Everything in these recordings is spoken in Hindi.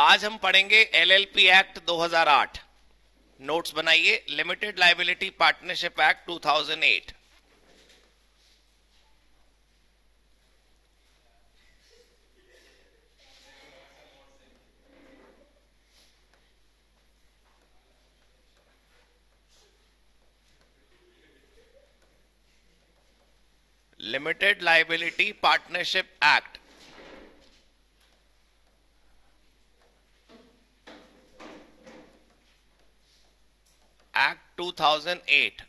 आज हम पढ़ेंगे एलएलपी एक्ट 2008 नोट्स बनाइए, limited liability partnership act 2008 limited liability partnership act act 2008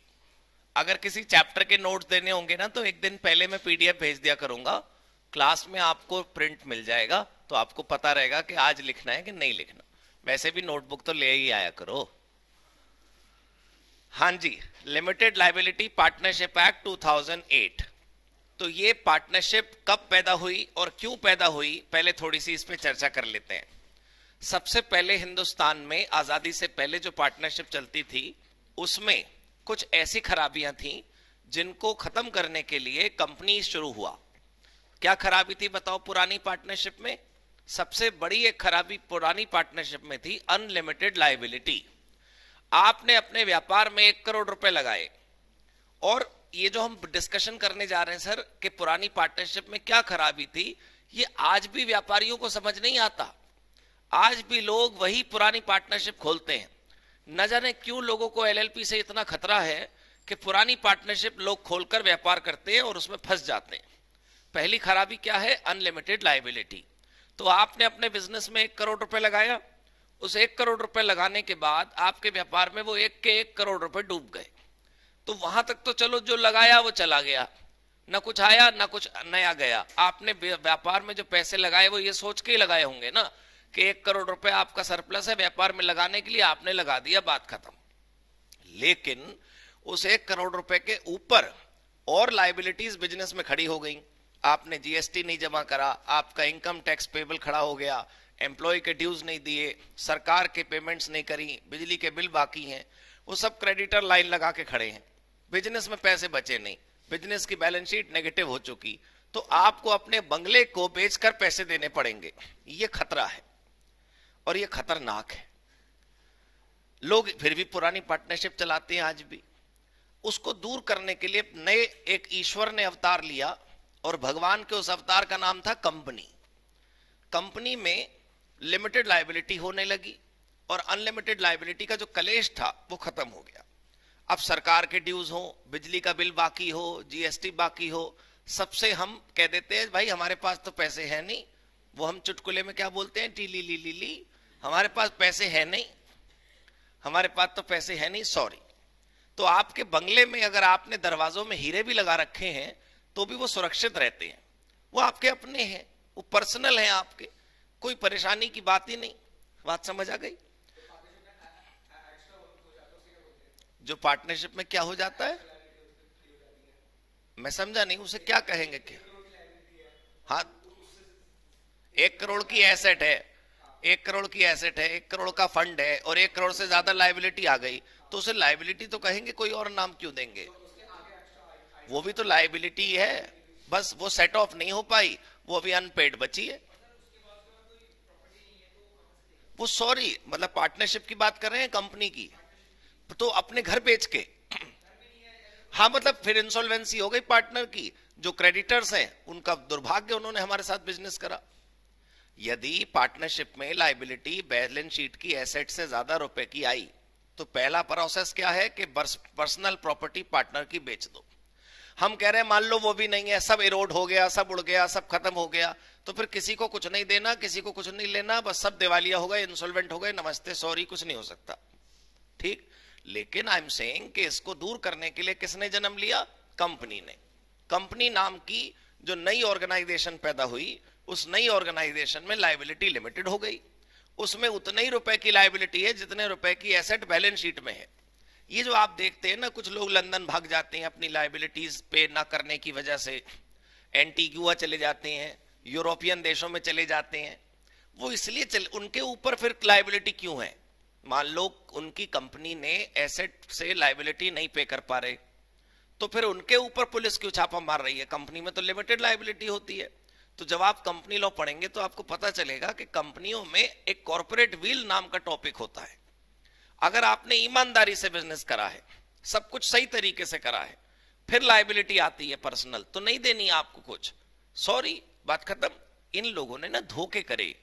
अगर किसी चैप्टर के नोट्स देने होंगे ना तो एक दिन पहले मैं पीडीएफ भेज दिया करूँगा। क्लास में आपको प्रिंट मिल जाएगा तो आपको पता रहेगा कि आज लिखना है कि नहीं लिखना। वैसे भी नोटबुक तो ले ही आया करो। हाँ जी लिमिटेड लाइबिलिटी पार्टनरशिप एक्ट 2008 तो ये पार्टनरशिप कब पैदा हुई और क्यों पैदा हुई? पहले थोड़ी सी इस पर चर्चा कर लेते हैं। सबसे पहले हिंदुस्तान में, आज़ादी से पहले जो पार्टनरशिप चलती थी, उसमें कुछ ऐसी खराबियाँ थी, जिनको खत्म करने के लिए कंपनी शुरू हुआ। क्या खराबी थी बताओ पुरानी पार्टनरशिप में? सबसे बड़ी एक खराबी पुरानी पार्टनरशिप में थी अनलिमिटेड लाइबिलिटी आपने अपने व्यापार में एक करोड़ रुपए लगाए। और ये जो हम डिस्कशन करने जा रहे हैं, सर, कि पुरानी पार्टनरशिप में क्या खराबी थी, ये आज भी व्यापारियों को समझ नहीं आता। आज भी लोग वही पुरानी पार्टनरशिप खोलते हैं। न जाने क्यों लोगों को एलएलपी से इतना खतरा है कि पुरानी पार्टनरशिप लोग खोलकर व्यापार करते हैं और उसमें फंस जाते हैं। पहली खराबी क्या है? अनलिमिटेड लाइबिलिटी तो आपने अपने बिज़नेस में एक करोड़ रुपए लगाया। उस एक करोड़ रुपए लगाने के बाद आपके व्यापार में वो एक के एक करोड़ रुपए डूब गए। तो वहाँ तक तो चलो, जो लगाया वो चला गया। ना कुछ आया, ना कुछ नया गया। आपने व्यापार में जो पैसे लगाए, वो ये सोच के ही लगाए होंगे ना। कि एक करोड़ रुपए आपका सरप्लस है, व्यापार में लगाने के लिए आपने लगा दिया, बात खत्म। लेकिन उस एक करोड़ रुपए के ऊपर और लाइबिलिटीज बिज़नेस में खड़ी हो गई। आपने जीएसटी नहीं जमा करा, आपका इनकम टैक्स पेबल खड़ा हो गया एम्प्लॉय के ड्यूज नहीं दिए, सरकार के पेमेंट्स नहीं करी, बिजली के बिल बाकी हैं, वो सब क्रेडिटर लाइन लगा के खड़े हैं। बिज़नेस में पैसे बचे नहीं बिज़नेस की बैलेंस शीट नेगेटिव हो चुकी। तो आपको अपने बंगले को बेचकर पैसे देने पड़ेंगे। ये खतरा है। और ये खतरनाक है। लोग फिर भी पुरानी पार्टनरशिप चलाते हैं आज भी। उसको दूर करने के लिए नए एक ईश्वर ने अवतार लिया और भगवान के उस अवतार का नाम था कंपनी। कंपनी में लिमिटेड लाइबिलिटी होने लगी और अनलिमिटेड लाइबिलिटी का जो कलेश था, वो खत्म हो गया। अब सरकार के ड्यूज हो, बिजली का बिल बाकी हो जीएसटी बाकी हो, सबसे हम कह देते हैं, भाई, हमारे पास तो पैसे हैं नहीं। वो हम चुटकुले में क्या बोलते हैं? टी ली ली ली ली हमारे पास पैसे है नहीं। हमारे पास तो पैसे है नहीं सॉरी तो आपके बंगले में अगर आपने दरवाजों में हीरे भी लगा रखे हैं तो भी वो सुरक्षित रहते हैं। वो आपके अपने हैं, वो पर्सनल है आपके। कोई परेशानी की बात ही नहीं। बात समझ आ गई? जो पार्टनरशिप में क्या हो जाता है? मैं समझा नहीं, उसे क्या कहेंगे क्या? हाँ एक करोड़ की एसेट है। एक करोड़ की एसेट है, एक करोड़ का फंड है और एक करोड़ से ज़्यादा लाइबिलिटी आ गई तो उसे लाइबिलिटी तो कहेंगे कोई और नाम क्यों देंगे? वो भी तो लाइबिलिटी है, बस वो सेट ऑफ़ नहीं हो पाई, वो अभी अनपेड बची है। वो सॉरी मतलब पार्टनरशिप की बात कर रहे हैं कंपनी की तो अपने घर बेच के। हाँ मतलब फिर इंसॉल्वेंसी हो गई पार्टनर की, जो क्रेडिटर्स हैं, उनका दुर्भाग्य उन्होंने हमारे साथ बिज़नेस करा। यदि पार्टनरशिप में लाइबिलिटी बैलेंस शीट की एसेट से ज़्यादा रुपए की आई तो पहला प्रोसेस क्या है कि पर्सनल प्रॉपर्टी पार्टनर की बेच दो। हम कह रहे हैं, मान लो वो भी नहीं है, सब इरोड हो गया, सब उड़ गया, सब खत्म हो गया तो फिर किसी को कुछ नहीं देना, किसी को कुछ नहीं लेना, बस सब दिवालिया हो गए इंसॉल्वेंट हो गए, नमस्ते सॉरी कुछ नहीं हो सकता। ठीक? लेकिन आई एम सेइंग कि इसको दूर करने के लिए किसने जन्म लिया? कंपनी ने। कंपनी नाम की जो नई ऑर्गेनाइजेशन पैदा हुई उस नई ऑर्गेनाइजेशन में लाइबिलिटी लिमिटेड हो गई। उसमें उतने ही रुपए की लाइबिलिटी है जितने रुपए की एसेट बैलेंस शीट में है। ये जो आप देखते हैं ना, कुछ लोग लंदन भाग जाते हैं अपनी लाइबिलिटीज पे ना करने की वजह से। एंटीग्यूआ चले जाते हैं यूरोपियन देशों में चले जाते हैं। वो इसलिए चले, उनके ऊपर फिर लाइबिलिटी क्यों है? मान लो उनकी कंपनी ने एसेट से लाइबिलिटी नहीं पे कर पा रहे तो फिर उनके ऊपर पुलिस क्यों छापा मार रही है? कंपनी में तो लिमिटेड लाइबिलिटी होती है। तो जब आप कंपनी लॉ पढ़ेंगे तो आपको पता चलेगा कि कंपनियों में एक कॉरपोरेट व्हील नाम का टॉपिक होता है। अगर आपने ईमानदारी से बिज़नेस करा है, सब कुछ सही तरीके से करा है, फिर लाइबिलिटी आती है पर्सनल तो नहीं देनी आपको कुछ। सॉरी बात खत्म। इन लोगों ने ना धोखे करे,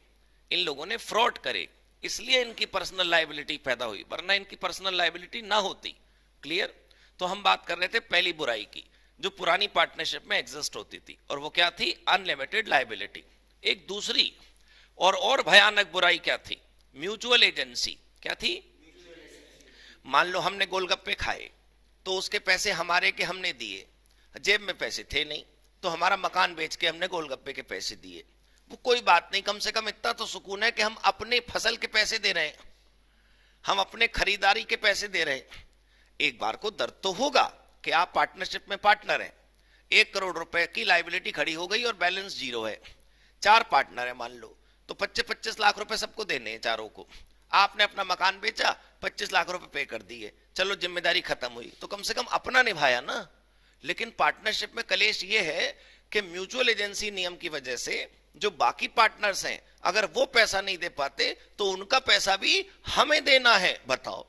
इन लोगों ने फ्रॉड करे, इसलिए इनकी पर्सनल लाइबिलिटी पैदा हुई, वरना इनकी पर्सनल लाइबिलिटी ना होती। क्लियर तो हम बात कर रहे थे पहली बुराई की। जो पुरानी पार्टनरशिप में एग्जिस्ट होती थी। और वो क्या थी? अनलिमिटेड लाइबिलिटी एक दूसरी और और भयानक बुराई क्या थी? म्यूचुअल एजेंसी क्या थी? मान लो हमने गोलगप्पे खाए तो उसके पैसे हमारे के हमने दिए। जेब में पैसे थे नहीं तो हमारा मकान बेच के हमने गोलगप्पे के पैसे दिए। वो कोई बात नहीं, कम से कम इतना तो सुकून है कि हम अपने फ़सल के पैसे दे रहे हैं। हम अपने खरीदारी के पैसे दे रहे हैं। एक बार को दर्द तो होगा। कि आप पार्टनरशिप में पार्टनर हैं। एक करोड़ रुपए की लाइबिलिटी खड़ी हो गई और बैलेंस ज़ीरो है। चार पार्टनर है, मान लो। तो पच्चीस पच्चीस लाख रुपए सबको देने हैं चारों को। आपने अपना मकान बेचा, पच्चीस लाख रुपए पे कर दिए। चलो, ज़िम्मेदारी खत्म हुई। तो कम से कम अपना निभाया ना। लेकिन पार्टनरशिप में कलेश ये है कि म्यूचुअल एजेंसी नियम की वजह से जो बाकी पार्टनर्स हैं, अगर वो पैसा नहीं दे पाते तो उनका पैसा भी हमें देना है। बताओ।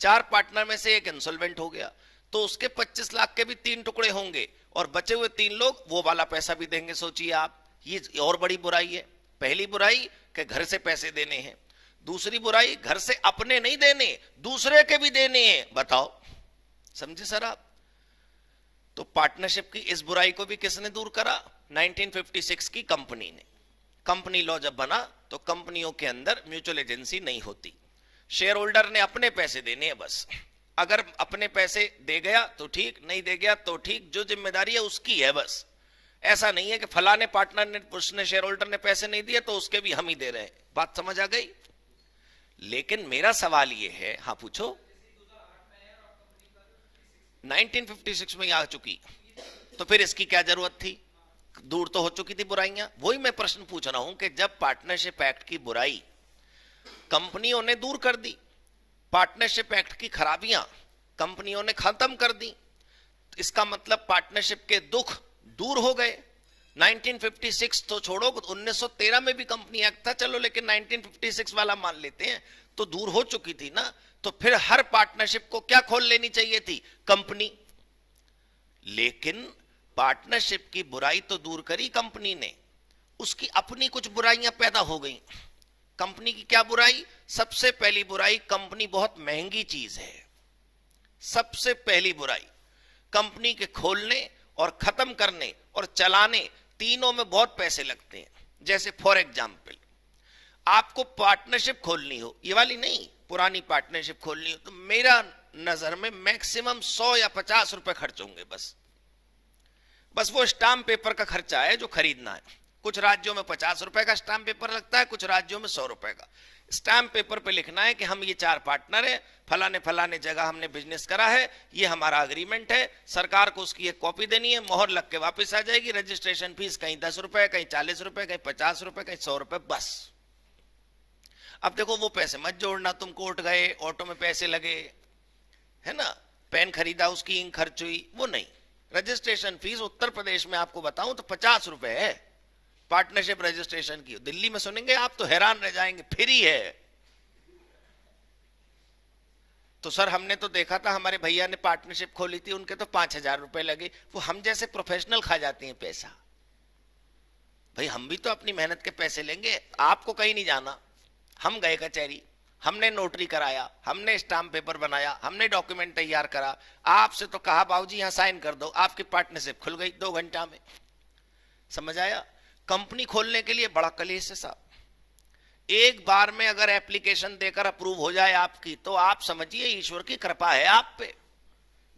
चार पार्टनर में से एक इंसॉल्वेंट हो गया। तो उसके 25 लाख के भी तीन टुकड़े होंगे। और बचे हुए तीन लोग, वो वाला पैसा भी देंगे, सोचिए आप। ये और बड़ी बुराई है। पहली बुराई के घर से पैसे देने हैं। दूसरी बुराई, घर से अपने नहीं देने, दूसरे के भी देने हैं। बताओ। समझे सर आप? तो पार्टनरशिप की इस बुराई को भी किसने दूर करा? 1956 की कंपनी ने। कंपनी लॉ जब बना तो कंपनियों के अंदर म्यूचुअल एजेंसी नहीं होती। शेयर होल्डर ने अपने पैसे देने हैं बस। अगर अपने पैसे दे गया तो ठीक, नहीं दे गया तो ठीक, जो ज़िम्मेदारी है उसकी है बस। ऐसा नहीं है कि फलाने पार्टनर ने, उसने शेयर होल्डर ने पैसे नहीं दिए तो उसके भी हम ही दे रहे हैं। बात समझ आ गई? लेकिन मेरा सवाल यह है हाँ पूछो। 1956 में आ चुकी। तो फिर इसकी क्या ज़रूरत थी? दूर तो हो चुकी थी बुराइयाँ। वही मैं प्रश्न पूछ रहा हूँ कि जब पार्टनरशिप एक्ट की बुराई, कंपनियों ने दूर कर दी पार्टनरशिप एक्ट की खराबियाँ कंपनियों ने खत्म कर दी। इसका मतलब पार्टनरशिप के दुख दूर हो गए। 1956 तो छोड़ो 1913 में भी कंपनी एक्ट था, चलो, लेकिन 1956 वाला मान लेते हैं तो दूर हो चुकी थी ना तो फिर हर पार्टनरशिप को क्या खोल लेनी चाहिए थी? कंपनी। लेकिन पार्टनरशिप की बुराई तो दूर करी कंपनी ने। उसकी अपनी कुछ बुराइयाँ पैदा हो गई। कंपनी की क्या बुराई? सबसे पहली बुराई, कंपनी बहुत महँगी चीज़ है। सबसे पहली बुराई, कंपनी के खोलने और खत्म करने और चलाने तीनों में बहुत पैसे लगते हैं। जैसे फॉर एग्ज़ाम्पल आपको पार्टनरशिप खोलनी हो, ये वाली नहीं, पुरानी पार्टनरशिप खोलनी हो तो मेरा नज़र में मैक्सिमम सौ या पचास रुपए खर्च होंगे बस। बस वो स्टाम्प पेपर का खर्चा है जो खरीदना है। कुछ राज्यों में पचास रुपए का स्टाम्प पेपर लगता है, कुछ राज्यों में सौ रुपए का। स्टाम्प पेपर पे लिखना है कि हम ये चार पार्टनर है, फलाने फलाने जगह हमने बिज़नेस करा है, ये हमारा अग्रीमेंट है, सरकार को उसकी एक कॉपी देनी है, मोहर लग के वापस आ जाएगी रजिस्ट्रेशन फ़ीस कहीं दस रुपए, कहीं चालीस रुपए, कहीं पचास रुपए, कहीं सौ रुपए, बस। अब देखो, वो पैसे मत जोड़ना, तुम कोर्ट गए, ऑटो में पैसे लगे, है ना? पेन खरीदा, उसकी इंक खर्च हुई, वो नहीं। रजिस्ट्रेशन फ़ीस उत्तर प्रदेश में आपको बताऊँ तो पचास रुपए है। पार्टनरशिप रजिस्ट्रेशन की। दिल्ली में सुनेंगे आप तो हैरान रह जाएँगे, फ्री है तो सर, हमने तो देखा था, हमारे भैया ने पार्टनरशिप खोली थी, उनके तो पाँच हज़ार रुपए लगे। वो हम जैसे प्रोफेशनल खा जाते हैं पैसा। भाई, हम भी तो अपनी मेहनत के पैसे लेंगे, आपको कहीं नहीं जाना। हम गए कचहरी, हमने नोटरी कराया, हमने स्टाम्प पेपर बनाया, हमने डॉक्यूमेंट तैयार करा। आपसे तो कहा, बाबूजी, यहाँ साइन कर दो, आपकी पार्टनरशिप खुल गई दो घंटा में। समझ आया? कंपनी खोलने के लिए बड़ा कलेश है साहब। एक बार में अगर एप्लीकेशन देकर अप्रूव हो जाए आपकी तो आप समझिए ईश्वर की कृपा है आप पे।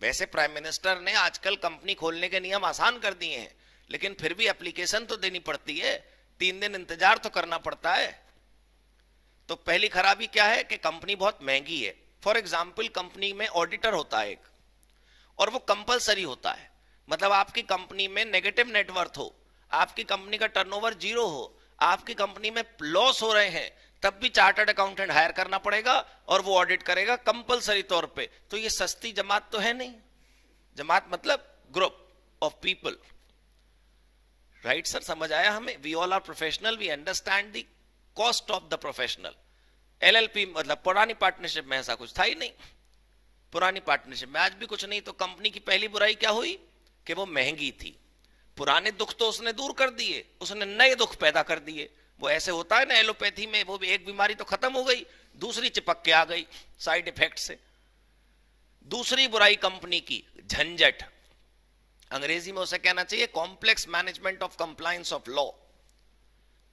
वैसे प्राइम मिनिस्टर ने आजकल कंपनी खोलने के नियम आसान कर दिए हैं, लेकिन फिर भी एप्लीकेशन तो देनी पड़ती है। तीन दिन इंतज़ार तो करना पड़ता है। तो पहली खराबी क्या है कि कंपनी बहुत महँगी है। फॉर एग्ज़ाम्पल कंपनी में ऑडिटर होता है एक, और वो कंपलसरी होता है। मतलब आपकी कंपनी में नेगेटिव नेटवर्थ हो आपकी कंपनी का टर्नओवर ज़ीरो हो, आपकी कंपनी में लॉस हो रहे हैं, तब भी चार्टर्ड अकाउंटेंट हायर करना पड़ेगा और वो ऑडिट करेगा कंपलसरी तौर पे। तो ये सस्ती जमात तो है नहीं। जमात मतलब group of people right sir समझ आया हमें? We all are professional we understand the cost of the professional LLP मतलब पुरानी पार्टनरशिप में ऐसा कुछ था ही नहीं। पुरानी पार्टनरशिप में आज भी कुछ नहीं तो कंपनी की पहली बुराई क्या हुई? कि वो महँगी थी। पुराने दुख तो उसने दूर कर दिए, उसने नए दुख पैदा कर दिए। वो ऐसे होता है ना एलोपैथी में, वो भी एक बीमारी तो खत्म हो गई, दूसरी चिपक के आ गई साइड इफ़ेक्ट से। दूसरी बुराई कंपनी की, झंझट। अंग्रेज़ी में उसे कहना चाहिए complex management of compliance of law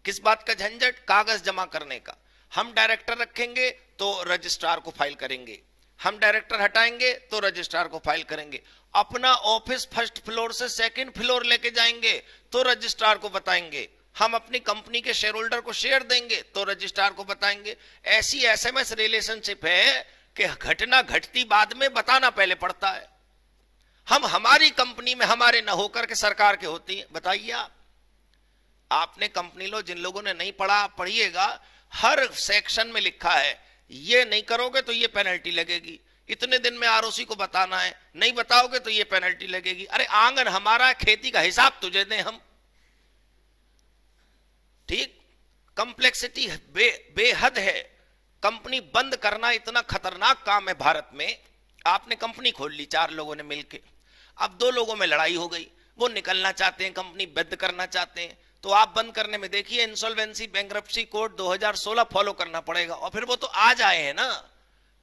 किस बात का झंझट? कागज़ जमा करने का। हम डायरेक्टर रखेंगे तो रजिस्ट्रार को फ़ाइल करेंगे। हम डायरेक्टर हटाएँगे तो रजिस्ट्रार को फ़ाइल करेंगे। अपना ऑफ़िस फ़र्स्ट फ्लोर से सेकंड फ्लोर लेके जाएँगे तो रजिस्ट्रार को बताएँगे। हम अपनी कंपनी के शेयर होल्डर को शेयर देंगे तो रजिस्ट्रार को बताएँगे। ऐसी एसएमएस रिलेशनशिप है कि घटना घटती बाद में बताना पहले पड़ता है। हम हमारी कंपनी में हमारे न होकर के सरकार के होती हैं। बताइए आप। आपने कंपनी लो, जिन लोगों ने नहीं पढ़ा पढ़िएगा। हर सेक्शन में लिखा है, ये नहीं करोगे तो ये पेनल्टी लगेगी। इतने दिन में आरओसी को बताना है। नहीं बताओगे तो ये पेनल्टी लगेगी। अरे आँगन हमारा खेती का हिसाब तुझे दें हम। ठीक? कंप्लेक्सिटी बे, बेहद है। कंपनी बंद करना इतना खतरनाक काम है भारत में। आपने कंपनी खोल ली चार लोगों ने मिलकर अब दो लोगों में लड़ाई हो गई। वो निकलना चाहते हैं कंपनी बंद करना चाहते हैं। तो आप बंद करने में देखिए इंसॉल्वेंसी बैंक्रप्सी कोड 2016 फॉलो करना पड़ेगा। और फिर वो तो आज आए हैं ना।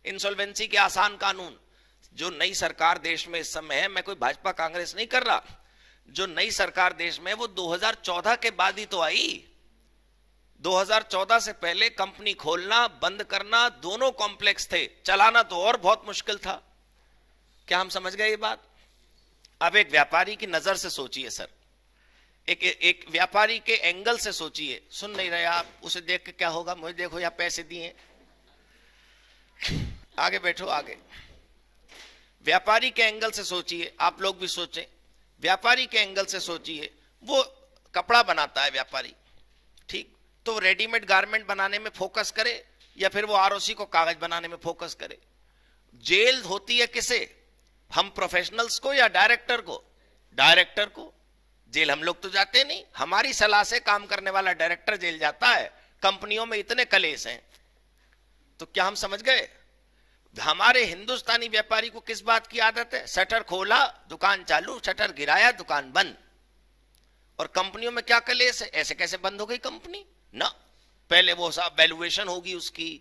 इंसॉल्वेंसी के आसान कानून, जो नई सरकार देश में इस समय है, मैं कोई भाजपा कांग्रेस नहीं कर रहा। जो नई सरकार देश में वो 2014 के बाद ही तो आई। 2014 से पहले कंपनी खोलना, बंद करना, दोनों कॉम्प्लेक्स थे। चलाना तो और बहुत मुश्किल था। क्या हम समझ गए ये बात? अब एक व्यापारी की नज़र से सोचिए, सर। एक एक व्यापारी के एंगल से सोचिए। सुन नहीं रहे आप, उसे देख के क्या होगा? मुझे देखो, यहाँ पैसे दिए आगे बैठो, आगे। व्यापारी के एंगल से सोचिए, आप लोग भी सोचें। व्यापारी के एंगल से सोचिए, वो कपड़ा बनाता है व्यापारी, ठीक? तो रेडीमेड गारमेंट बनाने में फोकस करे, या फिर वो आरओसी को कागज़ बनाने में फोकस करे। जेल होती है किसे? हम प्रोफेशनल्स को या डायरेक्टर को? डायरेक्टर को। जेल हम लोग तो जाते नहीं। हमारी सलाह से काम करने वाला डायरेक्टर जेल जाता है। कंपनियों में इतने कलेस हैं। तो क्या हम समझ गए? हमारे हिंदुस्तानी व्यापारी को किस बात की आदत है? शटर खोला, दुकान चालू, शटर गिराया, दुकान बंद। और कंपनियों में क्या कलेस है? ऐसे कैसे बंद हो गई कंपनी? ना। पहले वो साहब वैल्यूएशन होगी उसकी।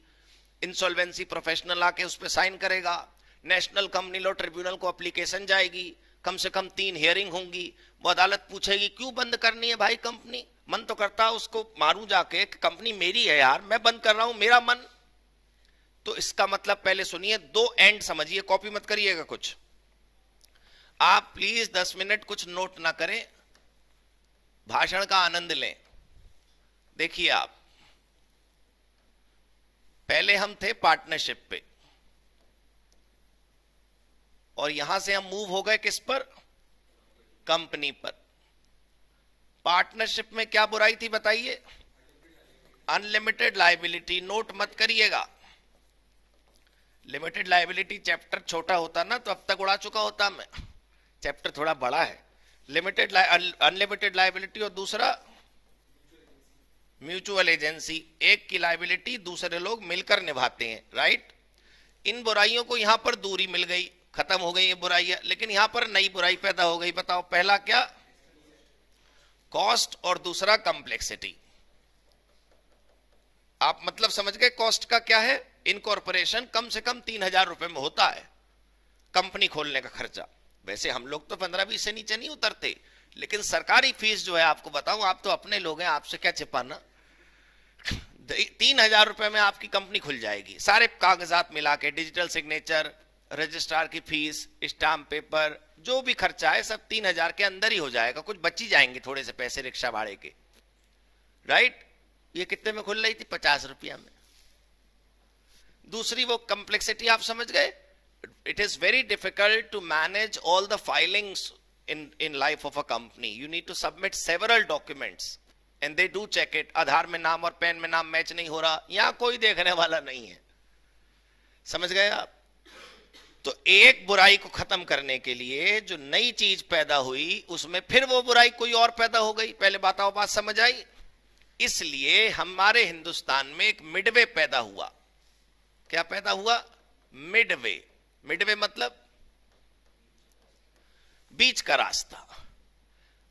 इंसॉल्वेंसी प्रोफेशनल आके उस पर साइन करेगा। नेशनल कंपनी लॉ ट्रिब्यूनल को अप्लीकेशन जाएगी। कम से कम तीन हियरिंग होंगी। वो अदालत पूछेगी, क्यों बंद करनी है भाई कंपनी? मन तो करता उसको मारू जाके कंपनी मेरी है यार, मैं बंद कर रहा हूँ, मेरा मन तो इसका मतलब पहले सुनिए, दो एंड समझिए कॉपी मत करिएगा कुछ। आप प्लीज़ दस मिनट कुछ नोट ना करें, भाषण का आनंद लें। देखिए आप, पहले हम थे पार्टनरशिप पे, और यहाँ से हम मूव हो गए किस पर? कंपनी पर। पार्टनरशिप में क्या बुराई थी बताइए? अनलिमिटेड लाइबिलिटी नोट मत करिएगा। लिमिटेड लाइबिलिटी चैप्टर छोटा होता ना तो अब तक उड़ा चुका होता मैं। चैप्टर थोड़ा बड़ा है। लिमिटेड अनलिमिटेड लाइबिलिटी और दूसरा म्यूचुअल एजेंसी। एक की लाइबिलिटी दूसरे लोग मिलकर निभाते हैं, राइट? इन बुराइयों को यहाँ पर दूरी मिल गई, खत्म हो गई ये बुराई लेकिन यहाँ पर नई बुराई पैदा हो गई, बताओ। पहला क्या? कॉस्ट और दूसरा कंप्लेक्सिटी आप मतलब समझ गए कॉस्ट का क्या है? इनकॉर्पोरेशन कम से कम तीन हज़ार रुपए में होता है कंपनी खोलने का खर्चा। वैसे हम लोग तो पंद्रह बीस से नीचे नहीं उतरते, लेकिन सरकारी फ़ीस जो है, आपको बताऊँ, आप तो अपने लोग हैं, आपसे क्या छिपाना? तीन हज़ार रुपए में आपकी कंपनी खुल जाएगी। सारे कागजात मिला के डिजिटल सिग्नेचर रजिस्ट्रार की फ़ीस स्टाम्प पेपर जो भी खर्चा है, सब तीन हज़ार के अंदर ही हो जाएगा। कुछ बची जाएँगे थोड़े से पैसे रिक्शा भाड़े के। राइट ये कितने में खुल रही थी? पचास रुपया में। दूसरी वो कम्प्लेक्सिटी आप समझ गए? It is very difficult to manage all the filings in in life of a company you need to submit several documents and they do check it Aadhaar में नाम और पेन में नाम मैच नहीं हो रहा यहाँ कोई देखने वाला नहीं है समझ गए आप तो एक बुराई को खत्म करने के लिए जो नई चीज़ पैदा हुई, उसमें फिर वो बुराई कोई और पैदा हो गई। पहले बताओ बात समझ आई। इसलिए हमारे हिंदुस्तान में एक मिडवे पैदा हुआ। क्या पैदा हुआ? मिडवे। मिडवे मतलब बीच का रास्ता।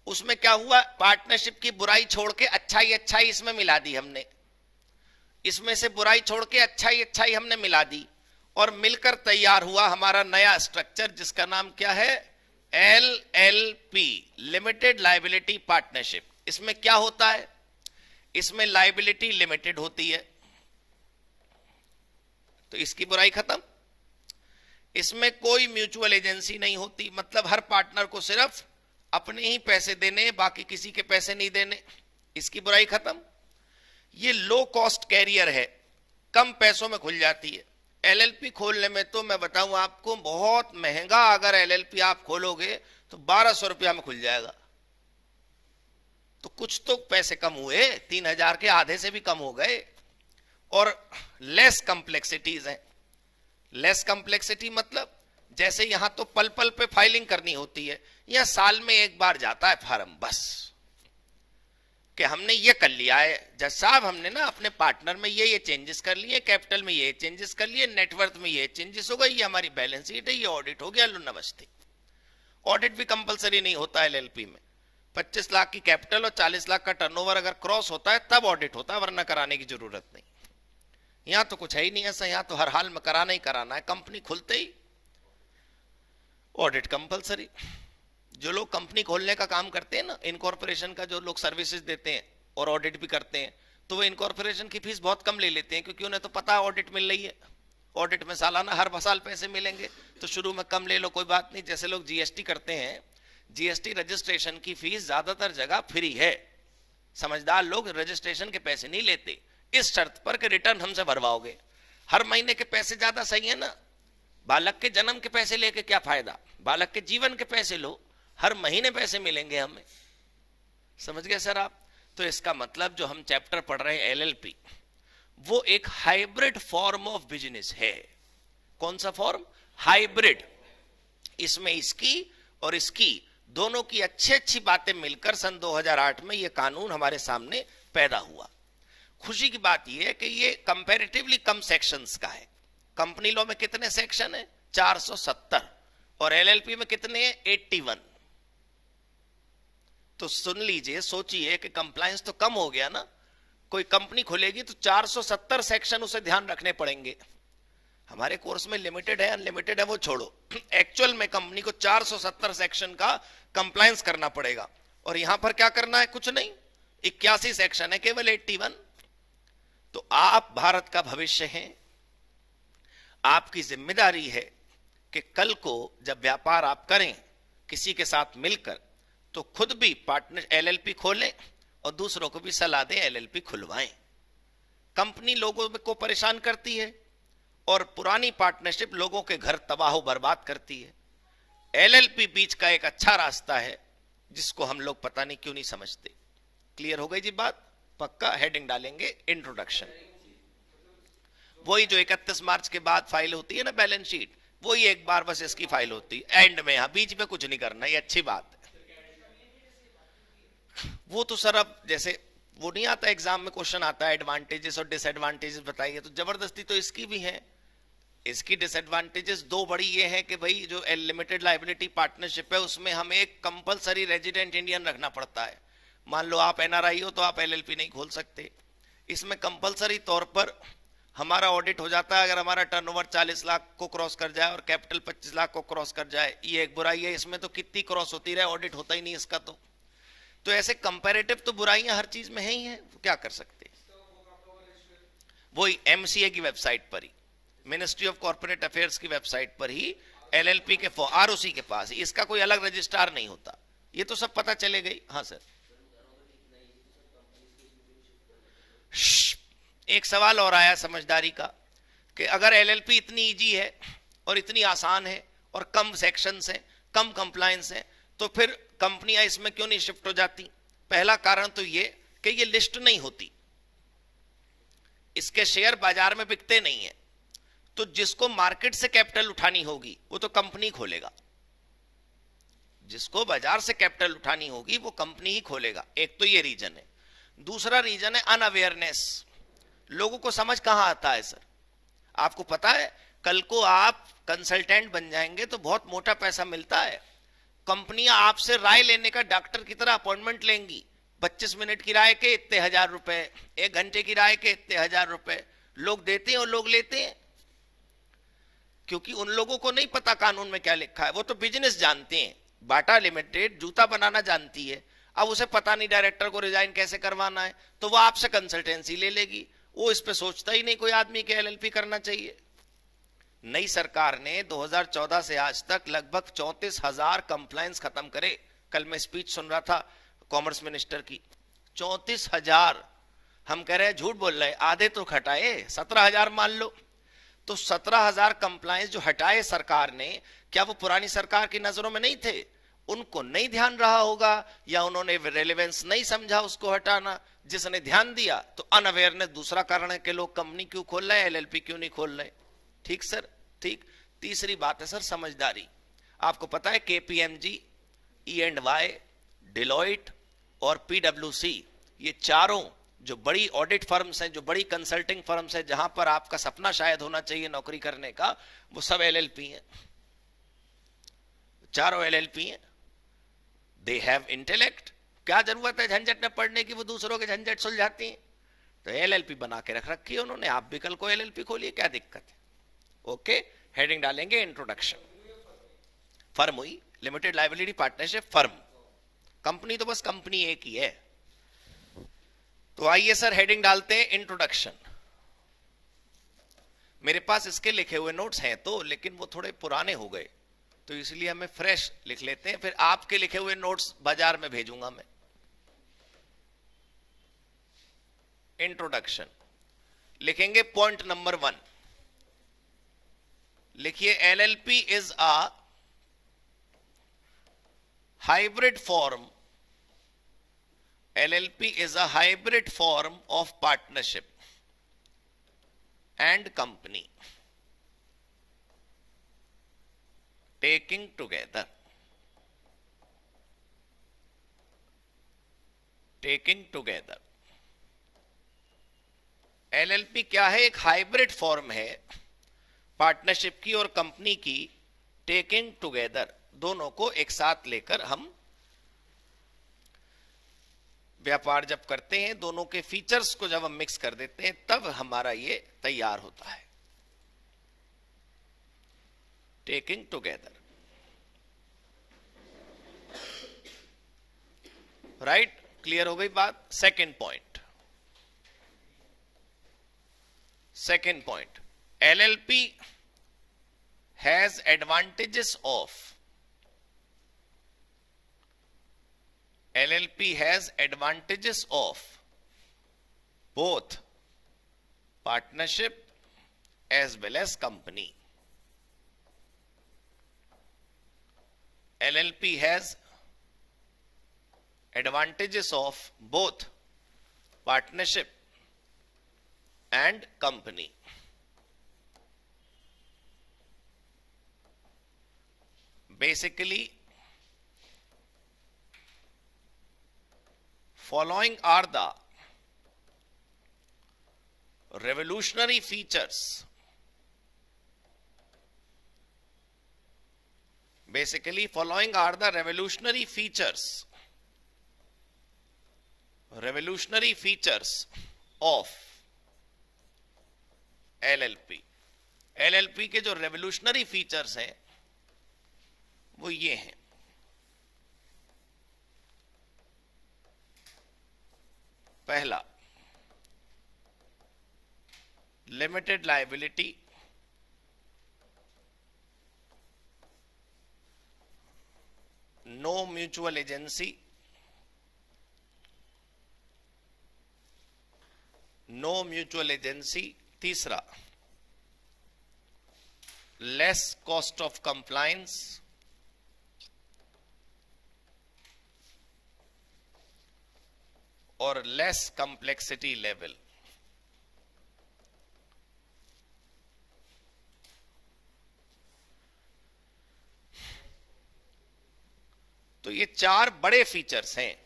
उसमें क्या हुआ? पार्टनरशिप की बुराई छोड़ के अच्छाई अच्छाई इसमें मिला दी हमने। इसमें से बुराई छोड़ के अच्छाई अच्छाई हमने मिला दी। और मिलकर तैयार हुआ हमारा नया स्ट्रक्चर जिसका नाम क्या है? L L P limited liability partnership इसमें क्या होता है? इसमें लाइबिलिटी लिमिटेड होती है। तो इसकी बुराई खत्म। इसमें कोई म्यूचुअल एजेंसी नहीं होती। मतलब हर पार्टनर को सिर्फ़ अपने ही पैसे देने, बाकी किसी के पैसे नहीं देने। इसकी बुराई खत्म। ये लो कॉस्ट कैरियर है। कम पैसों में खुल जाती है। एलएलपी खोलने में तो मैं बताऊँ आपको, बहुत महँगा अगर एलएलपी आप खोलोगे तो बारह सौ रुपया में खुल जाएगा। तो कुछ तो पैसे कम हुए, तीन हज़ार के आधे से भी कम हो गए। और लेस कंप्लेक्सिटीज हैं। लेस कंप्लेक्सिटी मतलब जैसे यहाँ तो पल पल पे फाइलिंग करनी होती है, या साल में एक बार जाता है फार्म, बस। कि हमने ये कर लिया है। जज साहब, हमने ना अपने पार्टनर में ये ये चेंजेस कर लिए कैपिटल में ये चेंजेस कर लिए नेटवर्थ में ये चेंजेस हो गए ये हमारी बैलेंस शीट है, ये ऑडिट हो गया, लो नमस्ते। ऑडिट भी कंपलसरी नहीं होता है एलएलपी में। 25 लाख की कैपिटल और 40 लाख का टर्नओवर अगर क्रॉस होता है, तब ऑडिट होता है, वरना कराने की ज़रूरत नहीं। यहाँ तो कुछ है ही नहीं ऐसा, यहाँ तो हर हाल में कराना ही कराना है। कंपनी खुलते ही ऑडिट कंपलसरी जो लोग कंपनी खोलने का काम करते हैं ना इनकॉर्पोरेशन का जो लोग सर्विसेज़ देते हैं और ऑडिट भी करते हैं तो वो इनकॉर्पोरेशन की फ़ीस बहुत कम ले लेते हैं, क्योंकि उन्हें तो पता है ऑडिट मिल रही है। ऑडिट में सालाना हर साल पैसे मिलेंगे तो शुरू में कम ले लो, कोई बात नहीं। जैसे लोग जीएसटी करते हैं जीएसटी रजिस्ट्रेशन की फ़ीस ज़्यादातर जगह फ्री है। समझदार लोग रजिस्ट्रेशन के पैसे नहीं लेते। इस शर्त पर कि रिटर्न हमसे भरवाओगे। हर महीने के पैसे ज़्यादा सही है ना? बालक के जन्म के पैसे लेके क्या फ़ायदा? बालक के जीवन के पैसे लो। हर महीने पैसे मिलेंगे हमें। समझ गए सर आप? तो इसका मतलब जो हम चैप्टर पढ़ रहे हैं एलएलपी वो एक हाइब्रिड फॉर्म ऑफ़ बिज़नेस है। कौन सा फॉर्म हाइब्रिड इसमें इसकी और इसकी दोनों की अच्छी अच्छी बातें मिलकर सन 2008 में ये कानून हमारे सामने पैदा हुआ। खुशी की बात यह है कि ये कंपैरेटिवली कम सेक्शंस का है। कंपनी लॉ में कितने सेक्शन है? 470 और एलएलपी में कितने हैं? 81 तो सुन लीजिए, सोचिए कि कंप्लायंस तो कम हो गया ना। कोई कंपनी खुलेगी तो 470 सेक्शन उसे ध्यान रखने पड़ेंगे। हमारे कोर्स में लिमिटेड है, अनलिमिटेड है, वो छोड़ो। एक्चुअल में कंपनी को 470 सेक्शन का कंप्लायंस करना पड़ेगा। और यहाँ पर क्या करना है? कुछ नहीं। इक्यासी सेक्शन है, केवल 81 तो आप भारत का भविष्य हैं। आपकी ज़िम्मेदारी है कि कल को जब व्यापार आप करें, किसी के साथ मिलकर तो खुद भी पार्टनर एलएलपी खोलें और दूसरों को भी सलाह दें एलएलपी खुलवाएँ। कंपनी लोगों को परेशान करती है। और पुरानी पार्टनरशिप लोगों के घर तबाह बर्बाद करती है। एलएलपी बीच का एक अच्छा रास्ता है, जिसको हम लोग पता नहीं क्यों नहीं समझते। क्लियर हो गई जी बात? पक्का हेडिंग डालेंगे इंट्रोडक्शन वही जो 31 मार्च के बाद फ़ाइल होती है ना बैलेंस शीट वही एक बार बस इसकी फ़ाइल होती है। एंड में यहाँ, बीच में कुछ नहीं करना, ये अच्छी बात है। वो तो सर अब जैसे वो नहीं आता एग्ज़ाम में क्वेश्चन आता है एडवांटेजेस और डिसएडवांटेजेस बताइए तो ज़बरदस्ती तो इसकी भी है। इसकी डिसएडवांटेजेस दो बड़ी ये है कि भाई जो लिमिटेड लाइबिलिटी पार्टनरशिप है, उसमें हमें एक कंपलसरी रेजिडेंट इंडियन रखना पड़ता है। मान लो आप एनआरआई हो तो आप एलएलपी नहीं खोल सकते। इसमें कंपलसरी तौर पर हमारा ऑडिट हो जाता है, अगर हमारा टर्नओवर 40 लाख को क्रॉस कर जाए और कैपिटल 25 लाख को क्रॉस कर जाए, ये एक बुराई है। इसमें तो कितनी क्रॉस होती रहे ऑडिट होता ही नहीं इसका तो। तो ऐसे कंपैरेटिव तो बुराइयाँ हर चीज़ में है ही है क्या कर सकते वही एमसीए की वेबसाइट पर ही मिनिस्ट्री ऑफ़ कॉर्पोरेट अफेयर्स की वेबसाइट पर ही एलएलपी के आरओसी के पास इसका कोई अलग रजिस्ट्रार नहीं होता। ये तो सब पता चले गई। हाँ सर एक सवाल और आया समझदारी का, कि अगर एलएलपी इतनी इजी है और इतनी आसान है और कम सेक्शंस हैं, कम कंप्लायंस है तो फिर कंपनियाँ इसमें क्यों नहीं शिफ्ट हो जाती? पहला कारण तो ये कि ये लिस्ट नहीं होती। इसके शेयर बाज़ार में बिकते नहीं है। तो जिसको मार्केट से कैपिटल उठानी होगी, वो तो कंपनी खोलेगा। जिसको बाज़ार से कैपिटल उठानी होगी, वो कंपनी ही खोलेगा। एक तो ये रीजन है। दूसरा रीजन है अनअवेयरनेस। लोगों को समझ कहाँ आता है, सर? आपको पता है, कल को आप कंसल्टेंट बन जाएँगे तो बहुत मोटा पैसा मिलता है। कंपनियाँ आपसे राय लेने का डॉक्टर की तरह अपॉइंटमेंट लेंगी। 25 मिनट की राय के, इतने हज़ार रुपए। एक घंटे की राय के, इतने हज़ार रुपए। लोग देते हैं और लोग लेते हैं। क्योंकि उन लोगों को नहीं पता कानून में क्या लिखा है। वो तो बिज़नेस जानते हैं। बाटा लिमिटेड जूता बनाना जानती है। अब उसे पता नहीं डायरेक्टर को रिजाइन कैसे करवाना है। तो वो आपसे कंसल्टेंसी ले लेगी। वो इस पर सोचता ही नहीं कोई आदमी के एलएलपी करना चाहिए। नई सरकार ने 2014 से आज तक लगभग चौंतीस हज़ार कंप्लायंस खत्म करे। कल मैं स्पीच सुन रहा था कॉमर्स मिनिस्टर की। चौंतीस हज़ार। हम कह रहे हैं, झूठ बोल रहे आधे तो हटाए सत्रह हज़ार मान लो। तो सत्रह हज़ार कंप्लायंस जो हटाए सरकार ने, क्या वो पुरानी सरकार की नज़रों में नहीं थे? उनको नहीं ध्यान रहा होगा, या उन्होंने रेलेवेंस नहीं समझा उसको हटाना। जिसने ध्यान दिया तो अनअवेयरनेस दूसरा कारण है कि लोग कंपनी क्यों खोल रहे हैं एलएलपी क्यों नहीं खोल रहे? ठीक सर, ठीक? तीसरी बात है सर, समझदारी। आपको पता है KPMG E and Y Deloitte और पीडब्ल्यूसी ये चारों जो बड़ी ऑडिट फर्म्स हैं, जो बड़ी कंसल्टिंग फर्म्स हैं, जहाँ पर आपका सपना शायद होना चाहिए नौकरी करने का, वो सब एलएलपी हैं। चारों एलएलपी हैं। दे हैव इंटेलेक्ट क्या ज़रूरत है झंझट में पढ़ने की? वो दूसरों के झंझट सुलझाती हैं। तो एलएलपी बना के रख रखी है उन्होंने। आप भी कल को एलएलपी खोलिए, क्या दिक्कत है? ओके हेडिंग डालेंगे इंट्रोडक्शन फर्म हुई limited liability partnership firm. Company तो बस कंपनी एक ही है। तो आइए सर हेडिंग डालते हैं इंट्रोडक्शन मेरे पास इसके लिखे हुए नोट्स हैं तो लेकिन वो थोड़े पुराने हो गए। तो इसलिए हमें फ्रेश लिख लेते हैं, फिर आपके लिखे हुए नोट्स बाज़ार में भेजूँगा मैं। इंट्रोडक्शन लिखेंगे पॉइंट नंबर वन लिखिए L L P is hybrid form L L P is a hybrid form of partnership and company taking together taking together L L P क्या है? एक हाइब्रिड फॉर्म है. पार्टनरशिप की और कंपनी की टेकिंग टुगेदर, दोनों को एक साथ लेकर हम व्यापार जब करते हैं, दोनों के फीचर्स को जब हम मिक्स कर देते हैं, तब हमारा ये तैयार होता है। Taking together. राइट? क्लियर हो गई बात? Second point. Second point. LLP has advantages of LLP has advantages of both partnership as well as company. LLP has advantages of both partnership and company. Basically, Following are the revolutionary features. Basically, following are the revolutionary features. Revolutionary features of LLP. LLP के जो revolutionary features हैं वो ये हैं। पहला limited liability no mutual agency no mutual agency तीसरा less cost of compliance or less complexity level. तो ये चार बड़े फीचर्स हैं।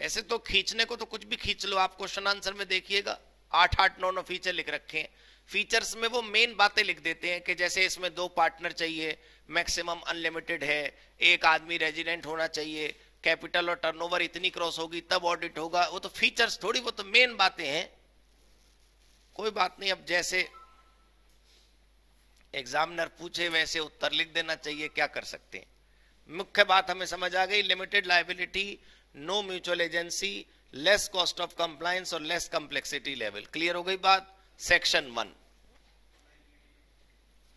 ऐसे तो खींचने को तो कुछ भी खींच लो, आप क्वेश्चन आंसर में देखिएगा। आठ आठ, नौ नौ फीचर लिख रखे हैं। फीचर्स में वो मेन बातें लिख देते हैं कि जैसे इसमें दो पार्टनर चाहिए मैक्सिमम अनलिमिटेड है, एक आदमी रेजिडेंट होना चाहिए कैपिटल और टर्नओवर इतनी क्रॉस होगी, तब ऑडिट होगा। वो तो फीचर्स थोड़ी, वो तो मेन बातें हैं। कोई बात नहीं, अब जैसे एग्जामिनर पूछे, वैसे उत्तर लिख देना चाहिए, क्या कर सकते हैं? मुख्य बात हमें समझ आ गई limited liability no mutual agency less cost of compliance और लेस कंप्लेक्सिटी लेवल क्लियर हो गई बात? सेक्शन वन